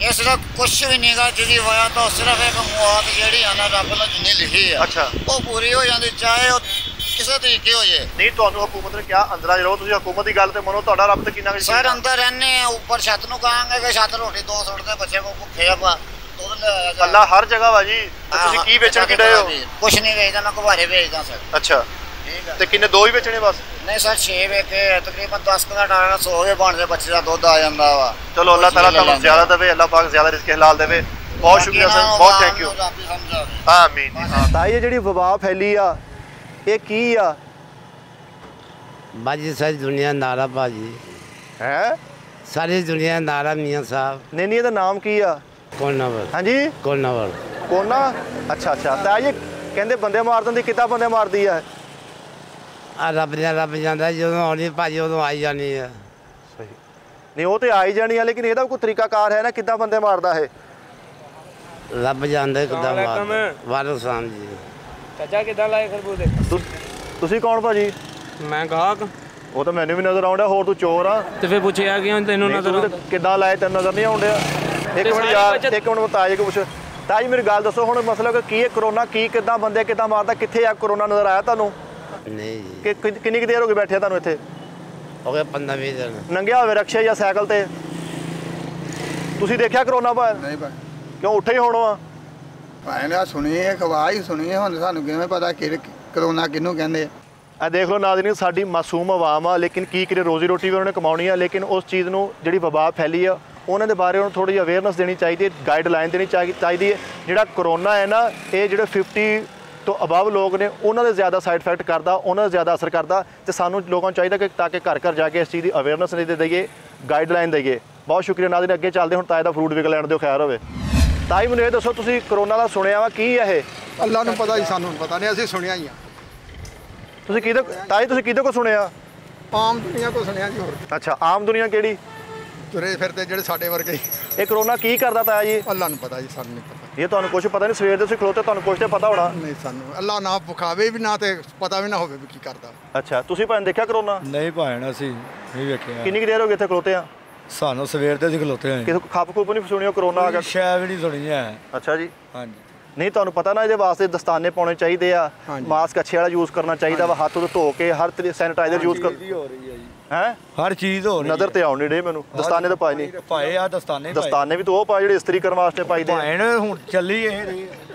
ਇਹ ਸਿਰਫ ਕੁਛ ਵੀ ਨਹੀਂਗਾ ਜਿਹਦੀ ਵਜ੍ਹਾ ਤੋਂ ਸਿਰਫ ਇੱਕ ਮੌਤ ਜਿਹੜੀ ਆ ਨਾ ਰੱਬ ਨੇ ਜਿੰਨੀ ਲਿਖੀ ਆ ਅੱਛਾ। ਉਹ ਪੂਰੀ ਹੋ ਜਾਂਦੀ ਚਾਹੇ ਉਹ ਕਿਸੇ ਤਰੀਕੇ ਹੋ ਜੇ। ਨਹੀਂ ਤੁਹਾਨੂੰ ਹਕੂਮਤ ਨੇ ਕਿਹਾ ਅੰਦਰਾਂ ਰਹੋ ਤੁਸੀਂ ਹਕੂਮਤ ਦੀ ਗੱਲ ਤੇ ਮੰਨੋ ਤੁਹਾਡਾ ਰੱਬ ਤੇ ਕਿੰਨਾ ਕੁ ਸਰ? ਅੰਦਰ ਰਹਿੰਦੇ ਆ ਉੱਪਰ ਛੱਤ ਨੂੰ ਕਹਾਂਗੇ ਕਿ ਛੱਤ ਰੋਟੀ ਦੋ ਸੁੱਟਦੇ ਬੱਚੇ ਕੋ ਭੁੱਖੇ ਆ ਜਾ ਅੱਲਾ ਹਰ ਜਗ੍ਹਾ ਵਾ ਜੀ ਤੁਸੀਂ ਕੀ ਵੇਚਣ ਕਿ ਡਏ ਹੋ? ਕੁਛ ਨਹੀਂ ਵੇਚਦਾ ਮੈਂ ਘਵਾਰੇ ਵੇਚਦਾ ਸਰ। ਅੱਛਾ। ਤੇ ਕਿੰਨੇ ਦੋ ਹੀ ਵੇਚਣੇ ਬਸ? ਨਹੀਂ ਸਰ 6 ਵੇਚੇ ਤਕਰੀਬਨ 10 ਕੁ ਦਾ ਡਾਣਾ 100 ਦੇ ਬਣਦੇ ਬੱਚੇ ਦਾ ਦੁੱਧ ਆ ਜਾਂਦਾ ਵਾ। ਚਲੋ ਅੱਲਾਹ ਤਾਲਾ ਤੁਹਾਨੂੰ ਜ਼ਿਆਦਾ ਦੇਵੇ ਅੱਲਾਹ ਪਾਕ ਜ਼ਿਆਦਾ ਰਿਜ਼ਕ ਹਲਾਲ ਦੇਵੇ। ਬਹੁਤ ਸ਼ੁਕਰੀਆ ਸਰ ਬਹੁਤ ਥੈਂਕ ਯੂ ਆਮੀਨ ਤਾਂ ਇਹ ਜਿਹੜੀ ਵਬਾ ਫੈਲੀ ਆ ਇਹ ਕੀ ਆ? ਬਾਜੀ ਸਾਰੀ ਦੁਨੀਆ ਨਾਰਾ ਬਾਜੀ। ਹੈ? ਸਾਰੀ ਦੁਨੀਆ ਨਾਰਾ ਮੀਆਂ ਸਾਹਿਬ। ਨਹੀਂ ਨਹੀਂ ਇਹਦਾ ਨਾਮ ਕੀ ਆ? ਕੌਣ ਨਵਰ ਹਾਂਜੀ? ਕੌਣ ਨਵਰ ਕੋਨਾ? ਅੱਛਾ ਅੱਛਾ। ਤਾਂ ਇਹ ਕਹਿੰਦੇ ਬੰਦੇ ਮਾਰ ਦਿੰਦੀ ਕਿੱਦਾਂ ਬੰਦੇ ਮਾਰਦੀ ਆ? ਆ ਰੱਬ ਦਾ ਰੱਬ ਜਾਂਦਾ ਜਦੋਂ ਆਉਣੀ ਭਾਜੀ ਉਦੋਂ ਆਈ ਜਾਣੀ ਆ। ਸਹੀ। ਨਹੀਂ ਉਹ ਤੇ ਆ ਹੀ ਜਾਣੀ ਆ ਲੇਕਿਨ ਇਹਦਾ ਕੋਈ ਤਰੀਕਾਕਾਰ ਹੈ ਨਾ ਕਿੱਦਾਂ ਬੰਦੇ ਮਾਰਦਾ ਇਹ? ਰੱਬ ਜਾਣਦਾ ਕਿੱਦਾਂ। ਮਾਰਦਾ। ਵਾਲੇਕੁਮ ਜੀ। ਚਾਚਾ ਕਿਦਾਂ ਲਾਏ ਖਰਬੂਦੇ ਤੁ- ਤੁਸੀਂ ਕੌਣ ਭਾਜੀ? ਮੈਂ ਗਾਹਕ। ਉਹ ਤਾਂ ਮੈਨੂੰ ਵੀ ਨਜ਼ਰ ਆਉਂਦਾ ਹੋਰ ਤੂੰ ਚੋਰ ਆ। ਤੇ ਫੇ ਪੁੱਛਿਆ ਕਿਉਂ ਤੈਨੂੰ ਨਜ਼ਰ ਤੂੰ ਆਉਂਦਾ? ਤਾਂ ਕਿੱਦਾਂ ਲਾਏ ਤੈਨੂੰ ਨਜ਼ਰ ਨਹੀਂ ਆਉਂਦਿਆ। ਇੱਕ ਮਿੰਟ ਯਾਰ ਇੱਕ ਮਿੰਟ ਬਤਾਏ ਕੁਛ। ਤਾਜ ਮੇਰੀ ਗੱਲ ਦੱਸੋ ਹੁਣ ਮਸਲਾ ਕਿ ਕੀ ਹੈ ਕਰੋਨਾ ਕੀ ਕਿੱਦਾਂ ਬੰਦੇ ਕਿੱਦਾਂ ਮਾਰਦਾ ਕਿੱਥੇ ਆ ਕਰੋਨਾ ਨਜ਼ਰ ਆਇਆ ਤੁਹਾਨੂੰ? ਨਹੀਂ ਜੀ। ਕਿ ਕਿ- ਕਿੰਨੀ ਕੁ ਦੇਰ ਹੋ ਗਈ ਬੈਠੇ ਤੁਹਾਨੂੰ ਇੱਥੇ? ਹੋ ਗਏ 15 20 ਦਿਨ। ਨੰਗਿਆ ਹੋਵੇ ਰਕਸ਼ੇ ਜਾਂ ਸਾਈਕਲ ਤੇ? ਤੁਸੀਂ ਦੇਖਿਆ ਕਰੋਨਾ ਭਾਈ ਨਹੀਂ ਭਾਈ ਕਿਉਂ ਉੱਠੇ ਹੀ ਹੋਣੋ ਆ ਭਾਈ ਨੇ ਸੁਣੀ ਹੈ ਖਵਾ ਹੀ ਸੁਣੀ ਹੈ ਹੁਣ ਸਾਨੂੰ ਕਿਵੇਂ ਪਤਾ ਕਿ ਕਰੋਨਾ ਕਿਹਨੂੰ ਕਹਿੰਦੇ ਆ। ਆ ਦੇਖ ਲਓ ਨਾਜ਼ਰੀਨ ਸਾਡੀ ਮਾਸੂਮ ਆਵਾਮ ਆ ਲੇਕਿਨ ਕੀ ਕਰੇ ਰੋਜ਼ੀ ਰੋਟੀ ਵੀ ਉਹਨਾਂ ਨੇ ਕਮਾਉਣੀ ਆ ਲੇਕਿਨ ਉਸ ਚੀਜ਼ ਨੂੰ ਜਿਹੜੀ ਵਬਾ ਫੈਲੀ ਆ ਉਹਨਾਂ ਦੇ ਬਾਰੇ ਉਹਨੂੰ ਥੋੜੀ ਜਿਹੀ ਅਵੇਅਰਨੈਸ ਦੇਣੀ ਚਾਹੀਦੀ ਹੈ ਗਾਈਡਲਾਈਨ ਦੇਣੀ ਚਾਹੀ- ਚਾਹੀਦੀ ਹੈ। ਜਿਹੜਾ ਕਰੋਨਾ ਹੈ ਨਾ ਇਹ ਜਿਹੜੇ 50 ਤੋਂ ਅਬਵ ਲੋਕ ਨੇ ਉਹਨਾਂ ਦੇ ਜ਼ਿਆਦਾ ਸਾਈਡ ਇਫੈਕਟ ਕਰਦਾ ਉਹਨਾਂ ਦਾ ਜ਼ਿਆਦਾ ਅਸਰ ਕਰਦਾ ਤੇ ਸਾਨੂੰ ਲੋਕਾਂ ਨੂੰ ਚਾਹੀਦਾ ਕਿ ਤਾਂ ਕਿ ਘਰ ਘਰ ਜਾ ਕੇ ਇਸ ਚੀਜ਼ ਦੀ ਅਵੇਅਰਨੈਸ ਦੇ ਦਈਏ ਗਾਈਡਲਾਈਨ ਦਈਏ। ਬਹੁਤ ਸ਼ੁਕਰੀਆ ਨਾਜ਼ਰੀਨ ਅੱਗੇ ਚੱਲਦੇ ਹੁਣ ਤਾਏ ਦਾ ਫਰੂਟ ਵਿਕ ਲੈਣ ਦਿਓ ਖੈਰ ਹੋਵੇ। ਤਾਈ ਮੈਨੂੰ ਇਹ ਦੱਸੋ ਤੁਸੀਂ ਕਰੋਨਾ ਦਾ ਸੁਣਿਆ ਵਾ ਕੀ ਹੈ ਇਹ? ਅੱਲਾ ਨੂੰ ਪਤਾ ਹੀ ਸਾਨੂੰ ਪਤਾ ਨਹੀਂ ਅਸੀਂ ਸੁਣਿਆ ਹੀ ਆ। ਤੁਸੀਂ ਕਿਹਦੇ ਤਾਈ ਤੁਸੀਂ ਕਿਹਦੇ ਕੋ ਸੁਣਿਆ? ਆਮ ਦੁਨੀਆ ਕੋ ਸੁਣਿਆ ਜੀ ਹੋਰ। ਅੱਛਾ ਆਮ ਦੁਨੀਆ ਕਿਹੜੀ? ਤੁਰੇ ਫਿਰਦੇ ਜਿਹੜੇ ਸਾਡੇ ਵਰਗੇ ਇਹ ਕਰੋਨਾ ਕੀ ਕਰਦਾ ਤਾਇਆ ਜੀ? ਅੱਲਾ ਨੂੰ ਪਤਾ ਜੀ ਸਾਨੂੰ ਨਹੀਂ ਪਤਾ। ਇਹ ਤੁਹਾਨੂੰ ਕੁਝ ਪਤਾ ਨਹੀਂ ਸਵੇਰ ਦੇ ਤੁਸੀਂ ਖਲੋਤੇ ਤੁਹਾਨੂੰ ਕੁਝ ਤੇ ਪਤਾ ਹੋਣਾ। ਨਹੀਂ ਸਾਨੂੰ ਅੱਲਾ ਨਾ ਵਿਖਾਵੇ ਵੀ ਨਾ ਤੇ ਪਤਾ ਵੀ ਨਾ ਹੋਵੇ ਵੀ ਕੀ ਕਰਦਾ। ਅੱਛਾ ਤੁਸੀਂ ਭਾਵੇਂ ਦੇਖਿਆ ਕਰੋਨਾ? ਨਹੀਂ ਭਾਣ ਅਸੀਂ ਨਹੀਂ ਵੇਖਿਆ। ਕਿੰਨੀ ਕੁ ਦੇਰ ਹੋ ਗਈ ਇੱਥੇ ਖਲੋਤੇ ਆ? ਸਾਨੂੰ ਸਵੇਰ ਦੇ ਅਸੀਂ ਖਲੋਤੇ ਹੋਏ ਕਿਸੇ ਖੱਪ ਖੁੱਪ ਨਹੀਂ ਸੁਣਿਓ ਕਰੋਨਾ ਆ ਗਿਆ? ਸ਼ਾਇਦ ਵੀ ਨਹੀਂ ਸੁਣੀ ਹੈ। ਅੱਛਾ ਜੀ। ਹਾਂਜੀ। ਨਹੀਂ ਤੁਹਾਨੂੰ ਪਤਾ ਨਾ ਇਹਦੇ ਵਾਸਤੇ ਦਸਤਾਨੇ ਪਾਉਣੇ ਚਾਹੀਦੇ ਆ। ਮਾਸਕ ਅੱਛੇ ਵਾਲਾ ਯੂਜ਼ ਕਰਨਾ ਚਾਹੀਦਾ ਵਾ ਹੱਥ ਧੋ ਕੇ ਹਰ ਤਰੀ ਸੈਨੀਟਾਈਜ਼ਰ ਯੂਜ਼ ਕਰ ਹੋ ਹਰ ਚੀਜ਼ ਹੋ ਰਹੀ ਨਜ਼ਰ ਤੇ ਆਉਣ ਨਹੀਂ ਡੇ ਮੈਨੂੰ ਦਸਤਾਨੇ ਤਾਂ ਪਾਏ ਨਹੀਂ। ਭਾਏ ਆ ਦਸਤਾਨੇ ਦਸਤਾਨੇ ਵੀ ਤਾਂ ਉਹ ਪਾਏ ਜਿਹੜੇ ਇਸਤਰੀ ਕਰਨ ਵਾਸਤੇ ਪਾਈਦੇ ਆ। ਭਾਣ ਹੁਣ ਚੱਲੀ ਇਹ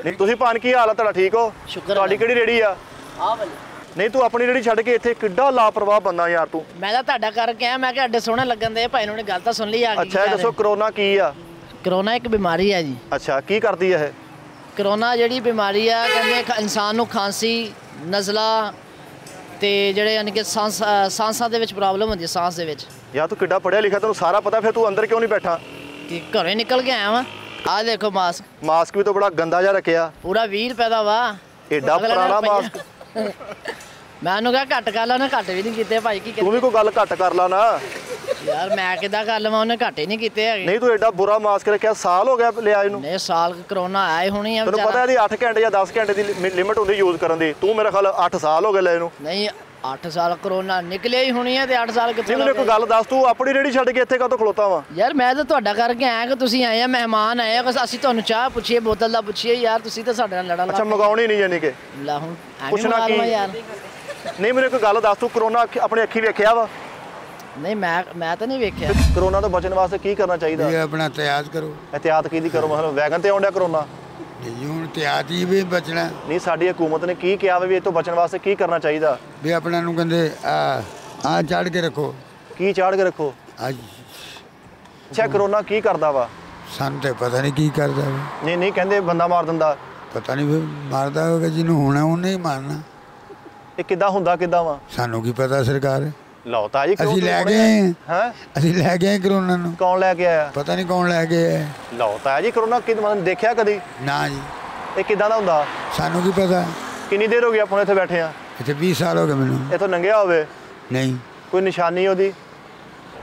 ਨਹੀਂ ਤੁਸੀਂ ਪਾਣ ਕੀ ਹਾਲ ਆ ਤੁਹਾਡਾ ਠੀਕ ਹੋ? ਤੁਹਾਡੀ ਕਿਹੜੀ ਰੇੜੀ ਆ? ਆ ਵਾਲੀ ਨਹੀਂ ਤੂੰ ਆਪਣੀ ਰੇੜੀ ਛੱਡ ਕੇ ਇੱਥੇ ਕਿੱਡਾ ਲਾਪਰਵਾਹ ਬੰਦਾ ਯਾਰ ਤੂੰ। ਮੈਂ ਤਾਂ ਤੁਹਾਡਾ ਕਰਕੇ ਆਇਆ ਮੈਂ ਕਿਹਾ ਅੱਡੇ ਸੋਹਣੇ ਲੱਗਣ ਦੇ ਭਾਈ ਨੂੰ ਨੇ ਗੱਲ ਤਾਂ ਸੁਣ ਲਈ ਆ ਅੱਛਾ ਦੱਸੋ ਕਰੋਨਾ ਕੀ ਆ? ਕਰੋਨਾ ਇੱਕ ਬਿਮਾਰੀ ਹੈ ਜੀ। ਅੱਛਾ ਕੀ ਕਰਦੀ ਹੈ ਇਹ? ਕਰੋਨਾ ਜਿਹੜੀ ਬਿਮਾਰੀ ਆ ਕਹਿੰਦੇ ਇਨਸਾਨ ਨੂੰ ਖਾਂਸੀ ਨਜ਼ਲਾ ਤੇ ਜਿਹੜੇ ਯਾਨੀ ਕਿ ਸਾਂਸ ਦੇ ਵਿੱਚ ਪ੍ਰੋਬਲਮ ਹੁੰਦੀ ਸਾਂਸ ਦੇ ਵਿੱਚ। ਯਾ ਤੂੰ ਕਿੱਡਾ ਪੜਿਆ ਲਿਖਿਆ ਤੈਨੂੰ ਸਾਰਾ ਪਤਾ ਫਿਰ ਤੂੰ ਅੰਦਰ ਕਿਉਂ ਨਹੀਂ ਬੈਠਾ? ਕਿ ਘਰੋਂ ਨਿਕਲ ਕੇ ਆਇਆ ਵਾਂ। ਆ ਦੇਖੋ ਮਾਸਕ ਮਾਸਕ ਵੀ ਤਾਂ ਬੜਾ ਗੰਦਾ ਜਿਹਾ ਰੱਖਿਆ। ਪੂਰਾ 20 ਰੁਪਏ ਦਾ ਵਾ। ਏਡਾ ਨੇ ਪੁਰਾਣਾ ਮਾਸਕ ਮੈਂ ਉਹਨੂੰ ਕਿਹਾ ਘੱਟ ਕਰ ਲਾ ਉਹਨੇ ਘੱਟ ਵੀ ਨਹੀਂ ਕੀਤੇ ਭਾਈ ਕੀ ਤੂੰ ਵੀ ਕੋਈ ਗੱਲ ਘੱਟ ਕਰ ਲਾ ਨਾ? ਯਾਰ ਮੈਂ ਕਿੱਦਾਂ ਕਰ ਲਵਾਂ? ਉਹਨੇ ਘੱਟ ਨਹੀਂ ਕੀਤੇ ਹੈਗੇ। ਨਹੀਂ ਤੂੰ ਏਡਾ ਬੁਰਾ ਮਾਸਕ ਰੱਖਿਆ ਸਾਲ ਹੋ ਗਿਆ ਲਿਆ ਇਹਨੂੰ। ਨੇ ਸਾਲ ਕਰੋਨਾ ਆਇਆ ਹੋਣੀ ਆ ਤੈਨੂੰ ਪਤਾ ਇਹਦੀ 8 ਘੰਟੇ ਜਾਂ 10 ਘੰਟੇ ਦੀ ਲਿਮਿਟ ਹੁੰਦੀ ਯੂਜ਼ ਕਰਨ ਦੀ। ਤੂੰ ਮੇਰੇ ਖਿਆਲ 8 ਸਾਲ ਹੋ ਗਏ ਲੈ ਇਹਨੂੰ। ਨਹੀਂ 8 ਸਾਲ ਕਰੋਨਾ ਨਿਕਲਿਆ ਹੀ ਹੋਣੀ ਹੈ ਤੇ 8 ਸਾਲ ਨਹੀਂ ਕਿੱਥੇ ਮੈਨੂੰ ਇੱਕ ਗੱਲ ਦੱਸ ਤੂੰ ਆਪਣੀ ਰੇੜੀ ਛੱਡ ਕੇ ਇੱਥੇ ਕਾਹਤੋਂ ਖਲੋਤਾ ਵਾ? ਯਾਰ ਮੈਂ ਤਾਂ ਤੁਹਾਡਾ ਕਰਕੇ ਆਇਆ ਕਿ ਤੁਸੀਂ ਆਏ ਆ ਮਹਿਮਾਨ ਆਏ ਆ ਅਸੀਂ ਤੁਹਾਨੂੰ ਚਾਹ ਪੁੱਛੀਏ ਬੋਤਲ ਦਾ ਪੁੱਛੀਏ ਯਾਰ ਤੁਸੀਂ ਤਾਂ ਸਾਡੇ ਨਾਲ ਲੜਨ ਅੱਛਾ ਲੱਗ ਮਗਾਉਣੀ ਨਹੀਂ ਯਾਨੀ ਕਿ। ਲੈ ਹੁਣ ਪੁੱਛਣਾ ਕੀ? ਨਹੀਂ ਮੈਨੂੰ ਇੱਕ ਗੱਲ ਦੱਸ ਤੂੰ ਕਰੋਨਾ ਆਪਣੀ ਅੱਖੀ ਵੇਖਿਆ ਵਾ? ਨਹੀਂ ਮੈਂ ਮੈਂ ਤਾਂ ਨਹੀਂ ਵੇਖਿਆ। ਕਰੋਨਾ ਤੋਂ ਬਚਣ ਵਾਸਤੇ ਕੀ ਕਰਨਾ ਚਾਹੀਦਾ? ਇਹ ਆਪਣਾ ਤਿਆਜ ਕਰੋ। ਇhtiyਾਤ ਕੀ ਦੀ ਕਰੋ? ਮਤਲਬ ਵੈਗਨ ਤੇ ਆਉਂਦਾ ਕਰੋਨਾ? ਜੀ ਹੁਣ ਤਿਆਜ ਹੀ ਵੀ ਬਚਣਾ। ਨਹੀਂ ਸਾਡੀ ਹਕੂਮਤ ਨੇ ਕੀ ਕਿਹਾ ਵਾ ਇਹ ਤੋਂ ਬਚਣ ਵਾਸਤੇ ਕੀ ਕਰਨਾ ਚਾਹੀਦਾ? ਵੀ ਆਪਣਾ ਨੂੰ ਕਹਿੰਦੇ ਆ ਆ ਚੜ ਕੇ ਰੱਖੋ। ਕੀ ਚਾੜ ਕੇ ਰੱਖੋ? ਅੱਛਾ ਕਰੋਨਾ ਕੀ ਕਰਦਾ ਵਾ? ਸਾਨੂੰ ਤੇ ਪਤਾ ਨਹੀਂ ਕੀ ਕਰਦਾ। ਨਹੀਂ ਨਹੀਂ ਕਹਿੰਦੇ ਬੰਦਾ ਮਾਰ ਦਿੰਦਾ। ਪਤਾ ਨਹੀਂ ਫਿਰ ਮਾਰਦਾ ਹੋਗਾ ਜਿਹਨੂੰ ਹੋਣਾ ਉਹਨੇ ਹੀ ਮਾਰਨਾ। ਇਹ ਕਿੱਦਾਂ ਹੁੰਦਾ ਕਿੱਦਾਂ ਵਾ? ਸਾਨੂੰ ਕੀ ਪਤਾ ਸਰਕਾਰ? ਲਓ ਤਾਂ ਜੀ ਅਸੀਂ ਲੈ ਗਏ ਹੈ। ਅਸੀਂ ਲੈ ਗਏ ਕਰੋਨਾ ਨੂੰ। ਕੌਣ ਲੈ ਕੇ ਆਇਆ? ਪਤਾ ਨਹੀਂ ਕੌਣ ਲੈ ਕੇ ਆਇਆ। ਲਓ ਤਾਂ ਜੀ ਕਰੋਨਾ ਕਿਦ ਮਤਲਬ ਦੇਖਿਆ ਕਦੀ? ਨਾ ਜੀ। ਇਹ ਕਿੱਦਾਂ ਦਾ ਹੁੰਦਾ? ਸਾਨੂੰ ਕੀ ਪਤਾ? ਕਿੰਨੀ ਦੇਰ ਹੋ ਗਈ ਆਪਾਂ ਇੱਥੇ ਬੈਠੇ ਆ ਇੱਥੇ 20 ਸਾਲ ਹੋ ਗਏ ਮੈਨੂੰ। ਇੱਥੋਂ ਲੰਘਿਆ ਹੋਵੇ? ਨਹੀਂ। ਕੋਈ ਨਿਸ਼ਾਨੀ ਉਹਦੀ?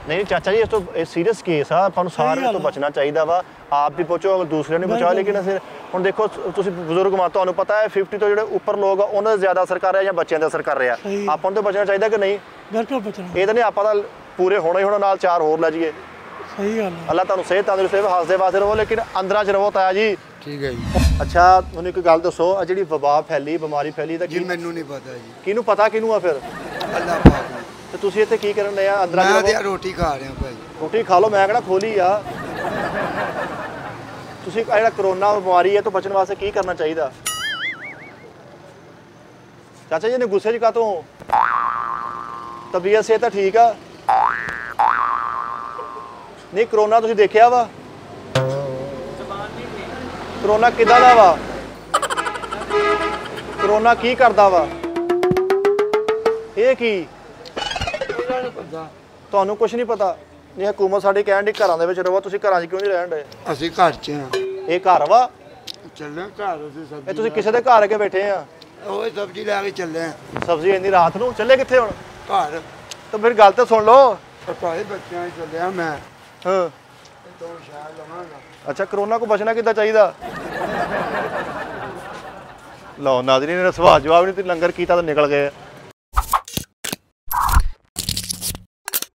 ਨਹੀਂ ਚਾਚਾ ਜੀ ਇਸ ਤੋਂ ਇਹ ਸੀਰੀਅਸ ਕੇਸ ਆ। ਆਪਾਂ ਨੂੰ ਸਾਰਿਆਂ ਤੋਂ ਬਚਣਾ ਚਾਹੀਦਾ ਵਾ। ਆਪ ਵੀ ਪਹੁੰਚੋ ਅਗਰ ਦੂਸਰਿਆਂ ਨੂੰ ਬਚਾਓ ਲੇਕਿਨ ਅਸੀਂ ਹੁਣ ਦੇਖੋ ਤੁਸੀਂ ਬਜ਼ੁਰਗ ਮਾ ਤੁਹਾਨੂੰ ਪਤਾ ਹੈ 50 ਤੋਂ ਜਿਹੜੇ ਉੱਪਰ ਲੋਕ ਆ ਉਹਨਾਂ ਦਾ ਜ਼ਿਆਦਾ ਅਸਰ ਕਰ ਰਿਹਾ ਜਾਂ ਬੱਚਿਆਂ ਦਾ ਅਸਰ ਕਰ ਰਿਹਾ। ਆਪਾਂ ਨੂੰ ਤਾਂ ਬਚਣਾ ਚਾਹੀਦਾ ਕਿ ਨਹੀਂ? ਬਿਲਕੁਲ ਬਚਣਾ। ਇਹ ਤਾਂ ਨਹੀਂ ਆਪਾਂ ਤਾਂ ਪੂਰੇ ਹੋਣਾ ਹੀ ਹੋਣਾ ਨਾਲ ਚਾਰ ਹੋਰ ਲੈ ਜਾਈਏ। ਸਹੀ ਗੱਲ ਹੈ ਅੱਲਾਹ ਤੁਹਾਨੂੰ ਸਿਹਤ ਤੰਦਰੁਸਤੀ ਦੇਵੇ ਹੱਸਦੇ ਵਾਸਤੇ ਰਹੋ ਲੇਕਿਨ ਅੰਦਰਾਂ 'ਚ ਰਹੋ ਤਾਇਆ ਜੀ। ਠੀਕ ਹੈ ਜੀ। ਅੱਛਾ ਮੈਨੂੰ ਇੱਕ ਗੱਲ ਦੱਸੋ ਆ ਜਿਹੜੀ ਵਬਾ ਫੈਲੀ ਬਿਮਾਰੀ ਫੈਲੀ ਤਾਂ ਜੀ ਕੀ ਮੈਨੂੰ ਨਹੀਂ ਪਤਾ ਜੀ। ਕਿਹਨੂੰ ਪਤਾ ਕਿਹਨੂੰ ਆ ਫਿਰ? ਅੱਲਾਹ ਪਾਕ ਨੂੰ। ਤੇ ਤੁਸੀਂ ਇੱਥੇ ਕੀ ਕਰਨ ਰਹੇ ਆ ਅੰਦਰਾਂ 'ਚ ਮੈਂ ਰੋਟੀ ਖਾ ਰਿਹਾ ਭਾਈ। ਰੋਟੀ ਖਾ ਲਓ ਮੈਂ ਕਿਹੜਾ ਖੋਲੀ ਆ। ਤੁਸੀਂ ਜਿਹੜਾ ਕਰੋਨਾ ਬਿਮਾਰੀ ਹੈ ਤੋਂ ਬਚਣ ਵਾਸਤੇ ਕੀ ਕਰਨਾ ਚਾਹੀਦਾ? ਚਾਚਾ ਜੀ ਨੇ ਗੁੱਸੇ 'ਚ ਕਾਤੋਂ ਤਬੀਅਤ ਸੇ ਤਾਂ ਠੀਕ ਆ। ਨਹੀਂ ਕਰੋਨਾ ਤੁਸੀਂ ਦੇਖਿਆ ਵਾ? ਕਰੋਨਾ ਕਿਦਾਂ ਦਾ ਵਾ? ਕਰੋਨਾ ਕੀ ਕਰਦਾ ਵਾ? ਇਹ ਕੀ? ਤੁਹਾਨੂੰ ਕੁਝ ਨਹੀਂ ਪਤਾ। ਨਹੀਂ ਹਕੂਮਤ ਸਾਡੀ ਕਹਿਣ ਦੀ ਘਰਾਂ ਦੇ ਵਿੱਚ ਰਹੋ। ਤੁਸੀਂ ਘਰਾਂ 'ਚ ਕਿਉਂ ਨਹੀਂ ਰਹਿਣ ਦੇ ਅਸੀਂ ਘਰ 'ਚ ਹਾਂ। ਇਹ ਘਰ ਵਾ? ਚੱਲਣਾ ਘਰ ਅਸੀਂ ਸਬਜ਼ੀ ਇਹ ਤੁਸੀਂ ਕਿਸੇ ਦੇ ਘਰ ਆ ਕੇ ਬੈਠੇ ਆ। ਉਹ ਸਬਜ਼ੀ ਲੈ ਕੇ ਚੱਲੇ ਆ। ਸਬਜ਼ੀ ਇੰਨੀ ਰਾਤ ਨੂੰ? ਚੱਲੇ ਕਿੱਥੇ ਹੁਣ? ਘਰ। ਤਾਂ ਫਿਰ ਗੱਲ ਤਾਂ ਸੁਣ ਲਓ। ਭਾਈ ਬੱਚਿਆਂ 'ਚ ਚੱਲਿਆ ਮੈਂ। ਹਾਂ। ਦੋ ਸ਼ਾਹ ਲਵਾਂਗਾ। ਅੱਛਾ ਕਰੋਨਾ ਕੋ ਬਚਣਾ ਕਿੱਦਾਂ ਚਾਹੀਦਾ? ਲਓ ਨਾਜ਼ਰੀਨ ਨੇ ਸਵਾਲ ਜਵਾਬ ਨਹੀਂ ਤੇ ਲੰਗਰ ਕੀਤਾ ਤਾਂ ਨਿਕਲ ਗਏ।